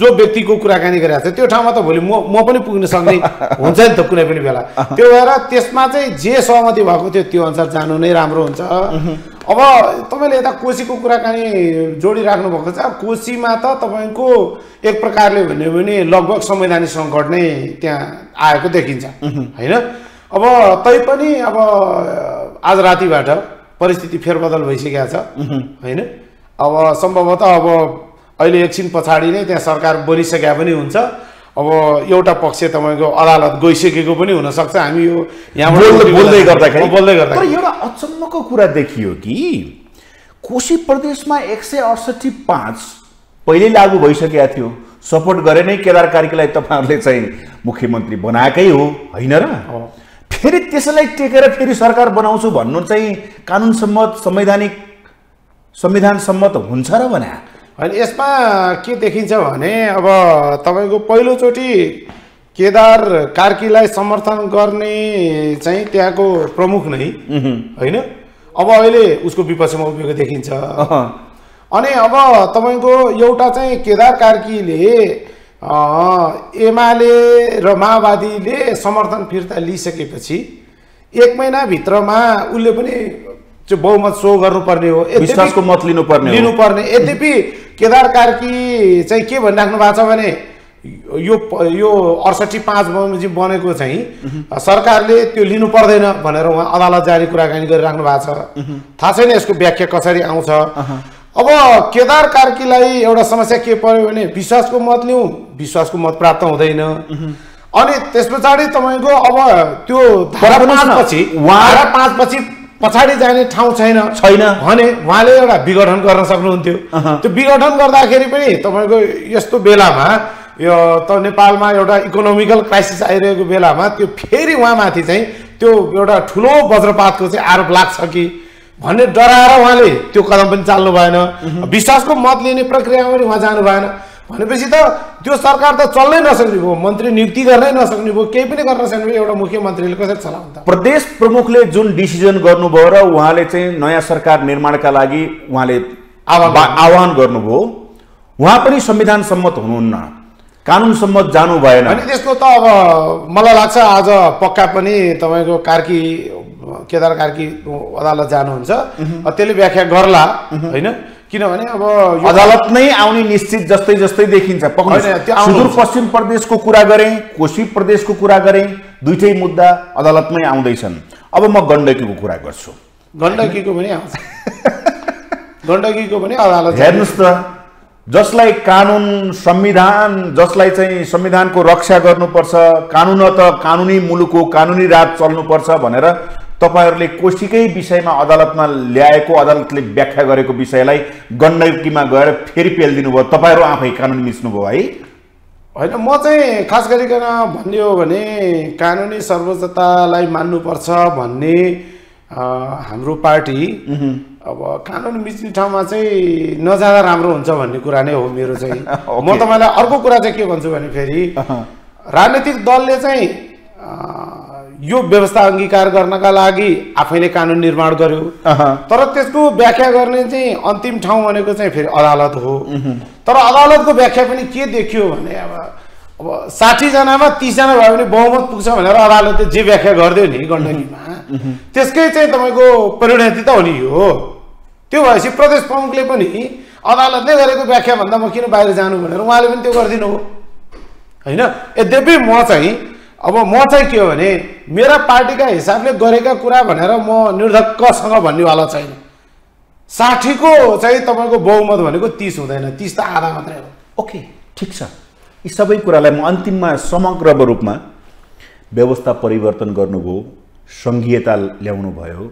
जो व्यक्तिको कुराकानी गरिरहेको छ त्यो ठाउँमा त भोलि म म पनि पुग्न सक्ने हुन्छ नि त कुनै पनि बेला। त्यो भएर त्यसमा चाहिँ जे सहमति भएको थियो त्यो अनुसार जानु नै राम्रो हुन्छ। अब तपाईँले यता कोसीको कुराकानी जोडिराख्नु भएको छ कोसीमा त तपाईँको एक प्रकारले भन्यो भने लगभग संवैधानिक सङ्कट नै त्यहाँ आएको देखिन्छ। होइन? अब तैपनि अब आज रातिबाट परिस्थिति फेरबदल भइसकेको छ। होइन? अब सम्भवतः अब अहिले एकछिन पछाडि नै त्यहाँ सरकार बनिसकेका पनि हुन्छ। अब एउटा पक्ष तपाईँको अदालत गइसकेको पनि हुनसक्छ। हामी यो यहाँबाट बोल्दै गर्दाखेरि। बोल्दै तर गर्दाखेरि एउटा अचम्मको कुरा देखियो कि कोशी प्रदेशमा एक सय अडसठी पाँच पहिल्यै लागू भइसकेका थियो। सपोर्ट गरे नै केदार कार्कीलाई तपाईँहरूले चाहिँ मुख्यमन्त्री बनाएकै हो होइन र? फेरि त्यसैलाई टेकेर फेरि सरकार बनाउँछु भन्नु चाहिँ कानुन सम्मत संवैधानिक संविधान सम्मत हुन्छ र भने? होइन यसमा के देखिन्छ भने अब तपाईँको पहिलोचोटि केदार कार्कीलाई समर्थन गर्ने चाहिँ त्यहाँको प्रमुख नै होइन? अब अहिले उसको विपक्षमा उभिएको देखिन्छ। अनि अब तपाईँको एउटा चाहिँ केदार कार्कीले एमाले र माओवादीले समर्थन फिर्ता लिइसकेपछि एक महिनाभित्रमा उसले पनि चाहिँ बहुमत सो गर्नुपर्ने हो। विश्वासको मत लिनुपर्ने हो। लिनुपर्ने। यद्यपि केदार कार्की चाहिँ के भनिराख्नु भएको छ भने यो यो अडसठी पाँच बनेको चाहिँ सरकारले त्यो लिनु पर्दैन भनेर उहाँ अदालत जारी कुराकानी गरिराख्नु भएको छ। थाहा छैन यसको व्याख्या कसरी आउँछ। अब केदार कार्कीलाई एउटा समस्या के पर्यो भने विश्वासको मत लिउँ विश्वासको मत प्राप्त हुँदैन। अनि त्यस पछाडि तपाईँको अब त्यो धारा पाँचपछि धारा पाँचपछि पछाडि जाने ठाउँ छैन। छैन। भने उहाँले एउटा विघटन गर्न सक्नुहुन्थ्यो। त्यो विघटन गर्दाखेरि पनि तपाईँको यस्तो बेलामा यो त नेपालमा एउटा इकोनोमिकल क्राइसिस आइरहेको बेलामा त्यो फेरि उहाँमाथि चाहिँ त्यो एउटा ठुलो वज्रपातको चाहिँ आरोप लाग्छ कि भन्ने डराएर उहाँले त्यो कदम पनि चाल्नु भएन। विश्वासको मत लिने प्रक्रियामा पनि उहाँ जानु भएन। भनेपछि त त्यो सरकार त चल्नै नसक्ने भयो। मन्त्री नियुक्ति गर्नै नसक्ने भयो। केही पनि गर्न नसक्ने भयो एउटा मुख्यमन्त्रीले कसरी चलाउनु त? प्रदेश प्रमुखले जुन डिसिजन गर्नुभयो र उहाँले चाहिँ नयाँ सरकार निर्माणका लागि उहाँले आह्वान गर्नुभयो। उहाँ पनि संविधान सम्मत हुनुहुन्न। कानुन सम्मत जानु भएन। अनि त्यसको त अब मलाई लाग्छ आज पक्का पनि तपाईँको कार्की केदार कार्की अदालत जानुहुन्छ। त्यसले व्याख्या गर्ला होइन? किनभने अब अदालत नै आउने निश्चित जस्तै जस्तै देखिन्छ। सुदूरपश्चिम प्रदेशको कुरा गरेँ कोशी प्रदेशको कुरा गरेँ दुइटै मुद्दा अदालतमै आउँदैछन्। अब म गण्डकीको कुरा गर्छु। गण्डकीको पनि आउँछ। गण्डकीको पनि अदालत हेर्नुहोस् त जसलाई कानुन संविधान जसलाई चाहिँ संविधानको रक्षा गर्नुपर्छ कानुन त कानुनी मुलुक हो कानुनी राज चल्नुपर्छ भनेर तपाईँहरूले कोसीकै विषयमा अदालतमा ल्याएको अदालतले व्याख्या गरेको विषयलाई गण्डकीमा गएर फेरि पेलिदिनु भयो तपाईँहरू आफै कानुन मिच्नुभयो है? होइन म चाहिँ खास गरिकन भन्ने हो भने कानुनी सर्वोच्चतालाई मान्नुपर्छ भन्ने हाम्रो पार्टी अब कानुन मिच्ने ठाउँमा चाहिँ नजाँदा राम्रो हुन्छ भन्ने कुरा नै हो मेरो चाहिँ। म. तपाईँलाई अर्को कुरा चाहिँ के भन्छु भने फेरि राजनैतिक दलले चाहिँ यो व्यवस्था अङ्गीकार गर्नका लागि आफैले कानुन निर्माण गर्यो। तर त्यसको व्याख्या गर्ने चाहिँ अन्तिम ठाउँ भनेको चाहिँ फेरि अदालत हो। तर अदालतको व्याख्या पनि के देखियो भने अब अब साठीजनामा तिसजना भयो भने बहुमत पुग्छ भनेर अदालतले जे व्याख्या गरिदियो नि गण्डकीमा त्यसकै चाहिँ तपाईँको परिणति त हो। नि यो त्यो भएपछि प्रदेश प्रमुखले पनि अदालतले गरेको व्याख्या भन्दा म किन बाहिर जानु भनेर उहाँले पनि त्यो गरिदिनु हो। होइन? यद्यपि म चाहिँ अब म चाहिँ के हो भने मेरा पार्टीका हिसाबले गरेका कुरा भनेर म निर्धक्कसँग भन्नेवाला छैन। साठीको चाहिँ तपाईँको बहुमत भनेको तिस हुँदैन तिस त आधा मात्रै हो। ओके ठिक छ। यी सबै कुरालाई म अन्तिममा समग्र रूपमा व्यवस्था परिवर्तन गर्नुभयो सङ्घीयता ल्याउनु भयो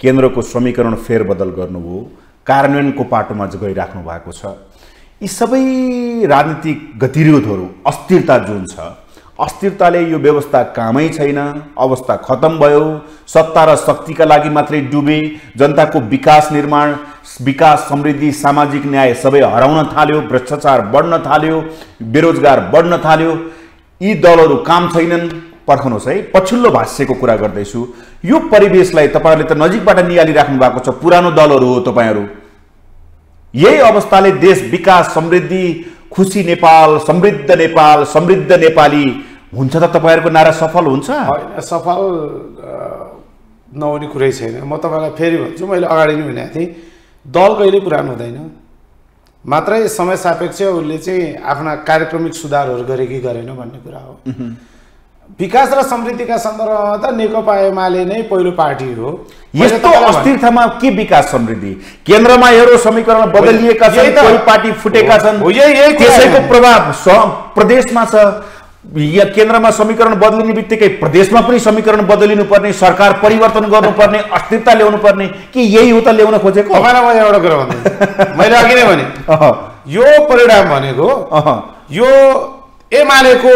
केन्द्रको समीकरण फेरबदल गर्नुभयो कार्यान्वयनको पाटोमा गइराख्नु भएको छ। यी सबै राजनीतिक गतिरोधहरू अस्थिरता जुन छ अस्थिरताले यो व्यवस्था कामै छैन अवस्था खत्तम भयो सत्ता र शक्तिका लागि मात्रै डुबे जनताको विकास निर्माण विकास समृद्धि सामाजिक न्याय सबै हराउन थाल्यो भ्रष्टाचार बढ्न थाल्यो बेरोजगार बढ्न थाल्यो। यी दलहरू काम छैनन्। पर्खनुहोस् है पछिल्लो भाष्यको कुरा गर्दैछु। यो परिवेशलाई तपाईँहरूले त नजिकबाट निहालिराख्नु भएको छ पुरानो दलहरू हो तपाईँहरू। यही अवस्थाले देश विकास समृद्धि खुसी नेपाल समृद्ध नेपाल समृद्ध नेपाली हुन्छ त तपाईँहरूको नारा सफल हुन्छ? होइन सफल नहुने कुरै छैन। म तपाईँलाई फेरि भन्छु मैले अगाडि नै भनेको थिएँ दल कहिले पुरानो हुँदैन। मात्रै समय सापेक्ष उसले चाहिँ आफ्ना कार्यक्रमिक सुधारहरू गरे कि गरेन भन्ने कुरा हो। विकास र समृद्धिका सन्दर्भमा त नेकपा एमाले नै पहिलो पार्टी हो। यस्तो अस्थिरतामा के विकास समृद्धि? केन्द्रमा हेरो समीकरण बदलिएका छन् पार्टी फुटेका छन्। त्यसैको प्रभाव प्रदेशमा छ। या केन्द्रमा समीकरण बदलिने बित्तिकै प्रदेशमा पनि समीकरण बदलिनु पर्ने सरकार परिवर्तन गर्नुपर्ने अस्थिरता ल्याउनु पर्ने कि यही हो त ल्याउन खोजेको तपाईँलाई एउटा कुरा मैले अघि नै भने यो परिणाम भनेको यो एमालेको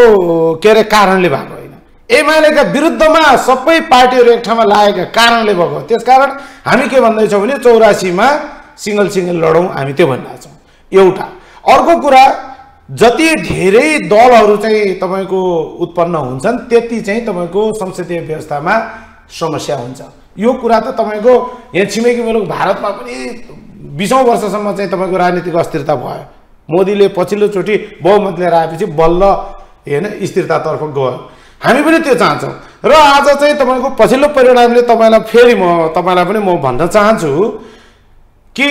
के अरे कारणले भएको होइन। एमालेका विरुद्धमा सबै पार्टीहरू एक ठाउँमा लागेका कारणले भएको त्यसकारण हामी के भन्दैछौँ भने चौरासीमा सिङ्गल सिङ्गल लडौँ हामी त्यो भनिरहेछौँ एउटा। अर्को कुरा जति धेरै दलहरू चाहिँ तपाईँको उत्पन्न हुन्छन् त्यति चाहिँ तपाईँको संसदीय व्यवस्थामा समस्या हुन्छ। यो कुरा त तपाईँको यहाँ छिमेकी मुलुक भारतमा पनि बिसौँ वर्षसम्म चाहिँ तपाईँको राजनीतिक अस्थिरता भयो। मोदीले पछिल्लोचोटि बहुमत लिएर आएपछि बल्ल होइन स्थिरतातर्फ गयो। हामी पनि त्यो चाहन्छौँ। र आज चाहिँ तपाईँको पछिल्लो परिणामले तपाईँलाई फेरि म तपाईँलाई पनि म भन्न चाहन्छु कि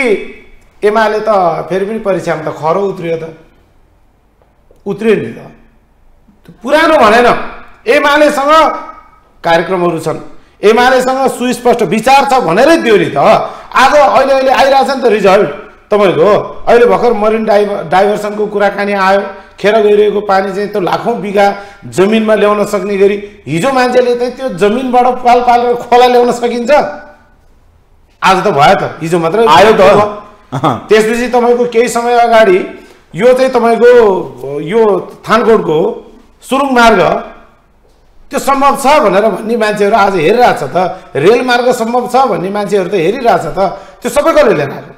एमाले त फेरि पनि परीक्षामा त खरो उत्रियो त। उत्रियो नि त पुरानो भनेन। एमालेसँग कार्यक्रमहरू छन्। एमालेसँग सुस्पष्ट विचार छ भनेरै दियो नि त। आज अहिले अहिले आइरहेछ नि त रिजल्ट। तपाईँको अहिले भर्खर मरिन डाइभ डाइभर्सनको कुराकानी आयो। खेर गइरहेको पानी चाहिँ त्यो लाखौँ बिघा जमिनमा ल्याउन सक्ने गरी हिजो मान्छेले चाहिँ त्यो जमिनबाट पाल पालेर खोला ल्याउन सकिन्छ। आज त भयो त। हिजो मात्रै आयो त। त्यसपछि तपाईँको केही समय अगाडि यो चाहिँ तपाईँको यो थानकोटको सुरुङ मार्ग त्यो सम्भव छ भनेर भन्ने मान्छेहरू आज हेरिरहेछ त। रेल मार्ग सम्भव छ भन्ने मान्छेहरू त हेरिरहेछ त। त्यो सबै कसले लिएर आएको?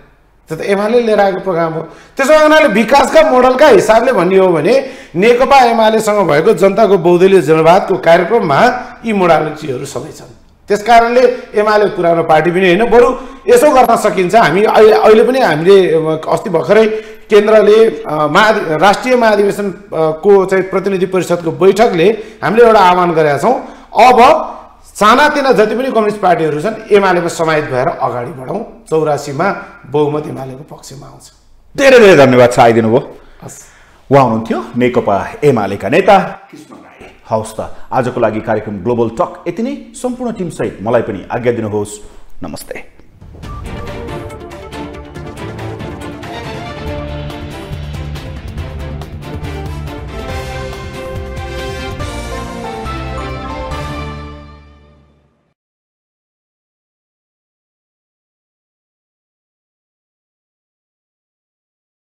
त्यो त एमाले लिएर आएको प्रोग्राम हो। त्यसो हुनाले विकासका मोडलका हिसाबले भन्ने हो भने नेकपा एमालेसँग भएको जनताको बहुदलीय जनवादको कार्यक्रममा यी मोडालिटीहरू सबै छन्। त्यस कारणले एमाले पुरानो पार्टी पनि होइन बरु यसो गर्न सकिन्छ। हामी अहिले पनि हामीले अस्ति भर्खरै केन्द्रले महा राष्ट्रिय महाधिवेशनको चाहिँ प्रतिनिधि परिषदको बैठकले हामीले एउटा आह्वान गरेका छौँ। अब सानातिना जति पनि कम्युनिस्ट पार्टीहरू छन् एमालेमा समाहित भएर अगाडि बढौँ। चौरासीमा बहुमत एमालेको पक्षमा आउँछ। धेरै धेरै धन्यवाद छ आइदिनु भयो उहाँ हुनुहुन्थ्यो नेकपा एमालेका नेता। कृष्ण राई हवस् त आजको लागि कार्यक्रम ग्लोबल टक यति नै। सम्पूर्ण टिमसहित मलाई पनि आज्ञा दिनुहोस्। नमस्ते।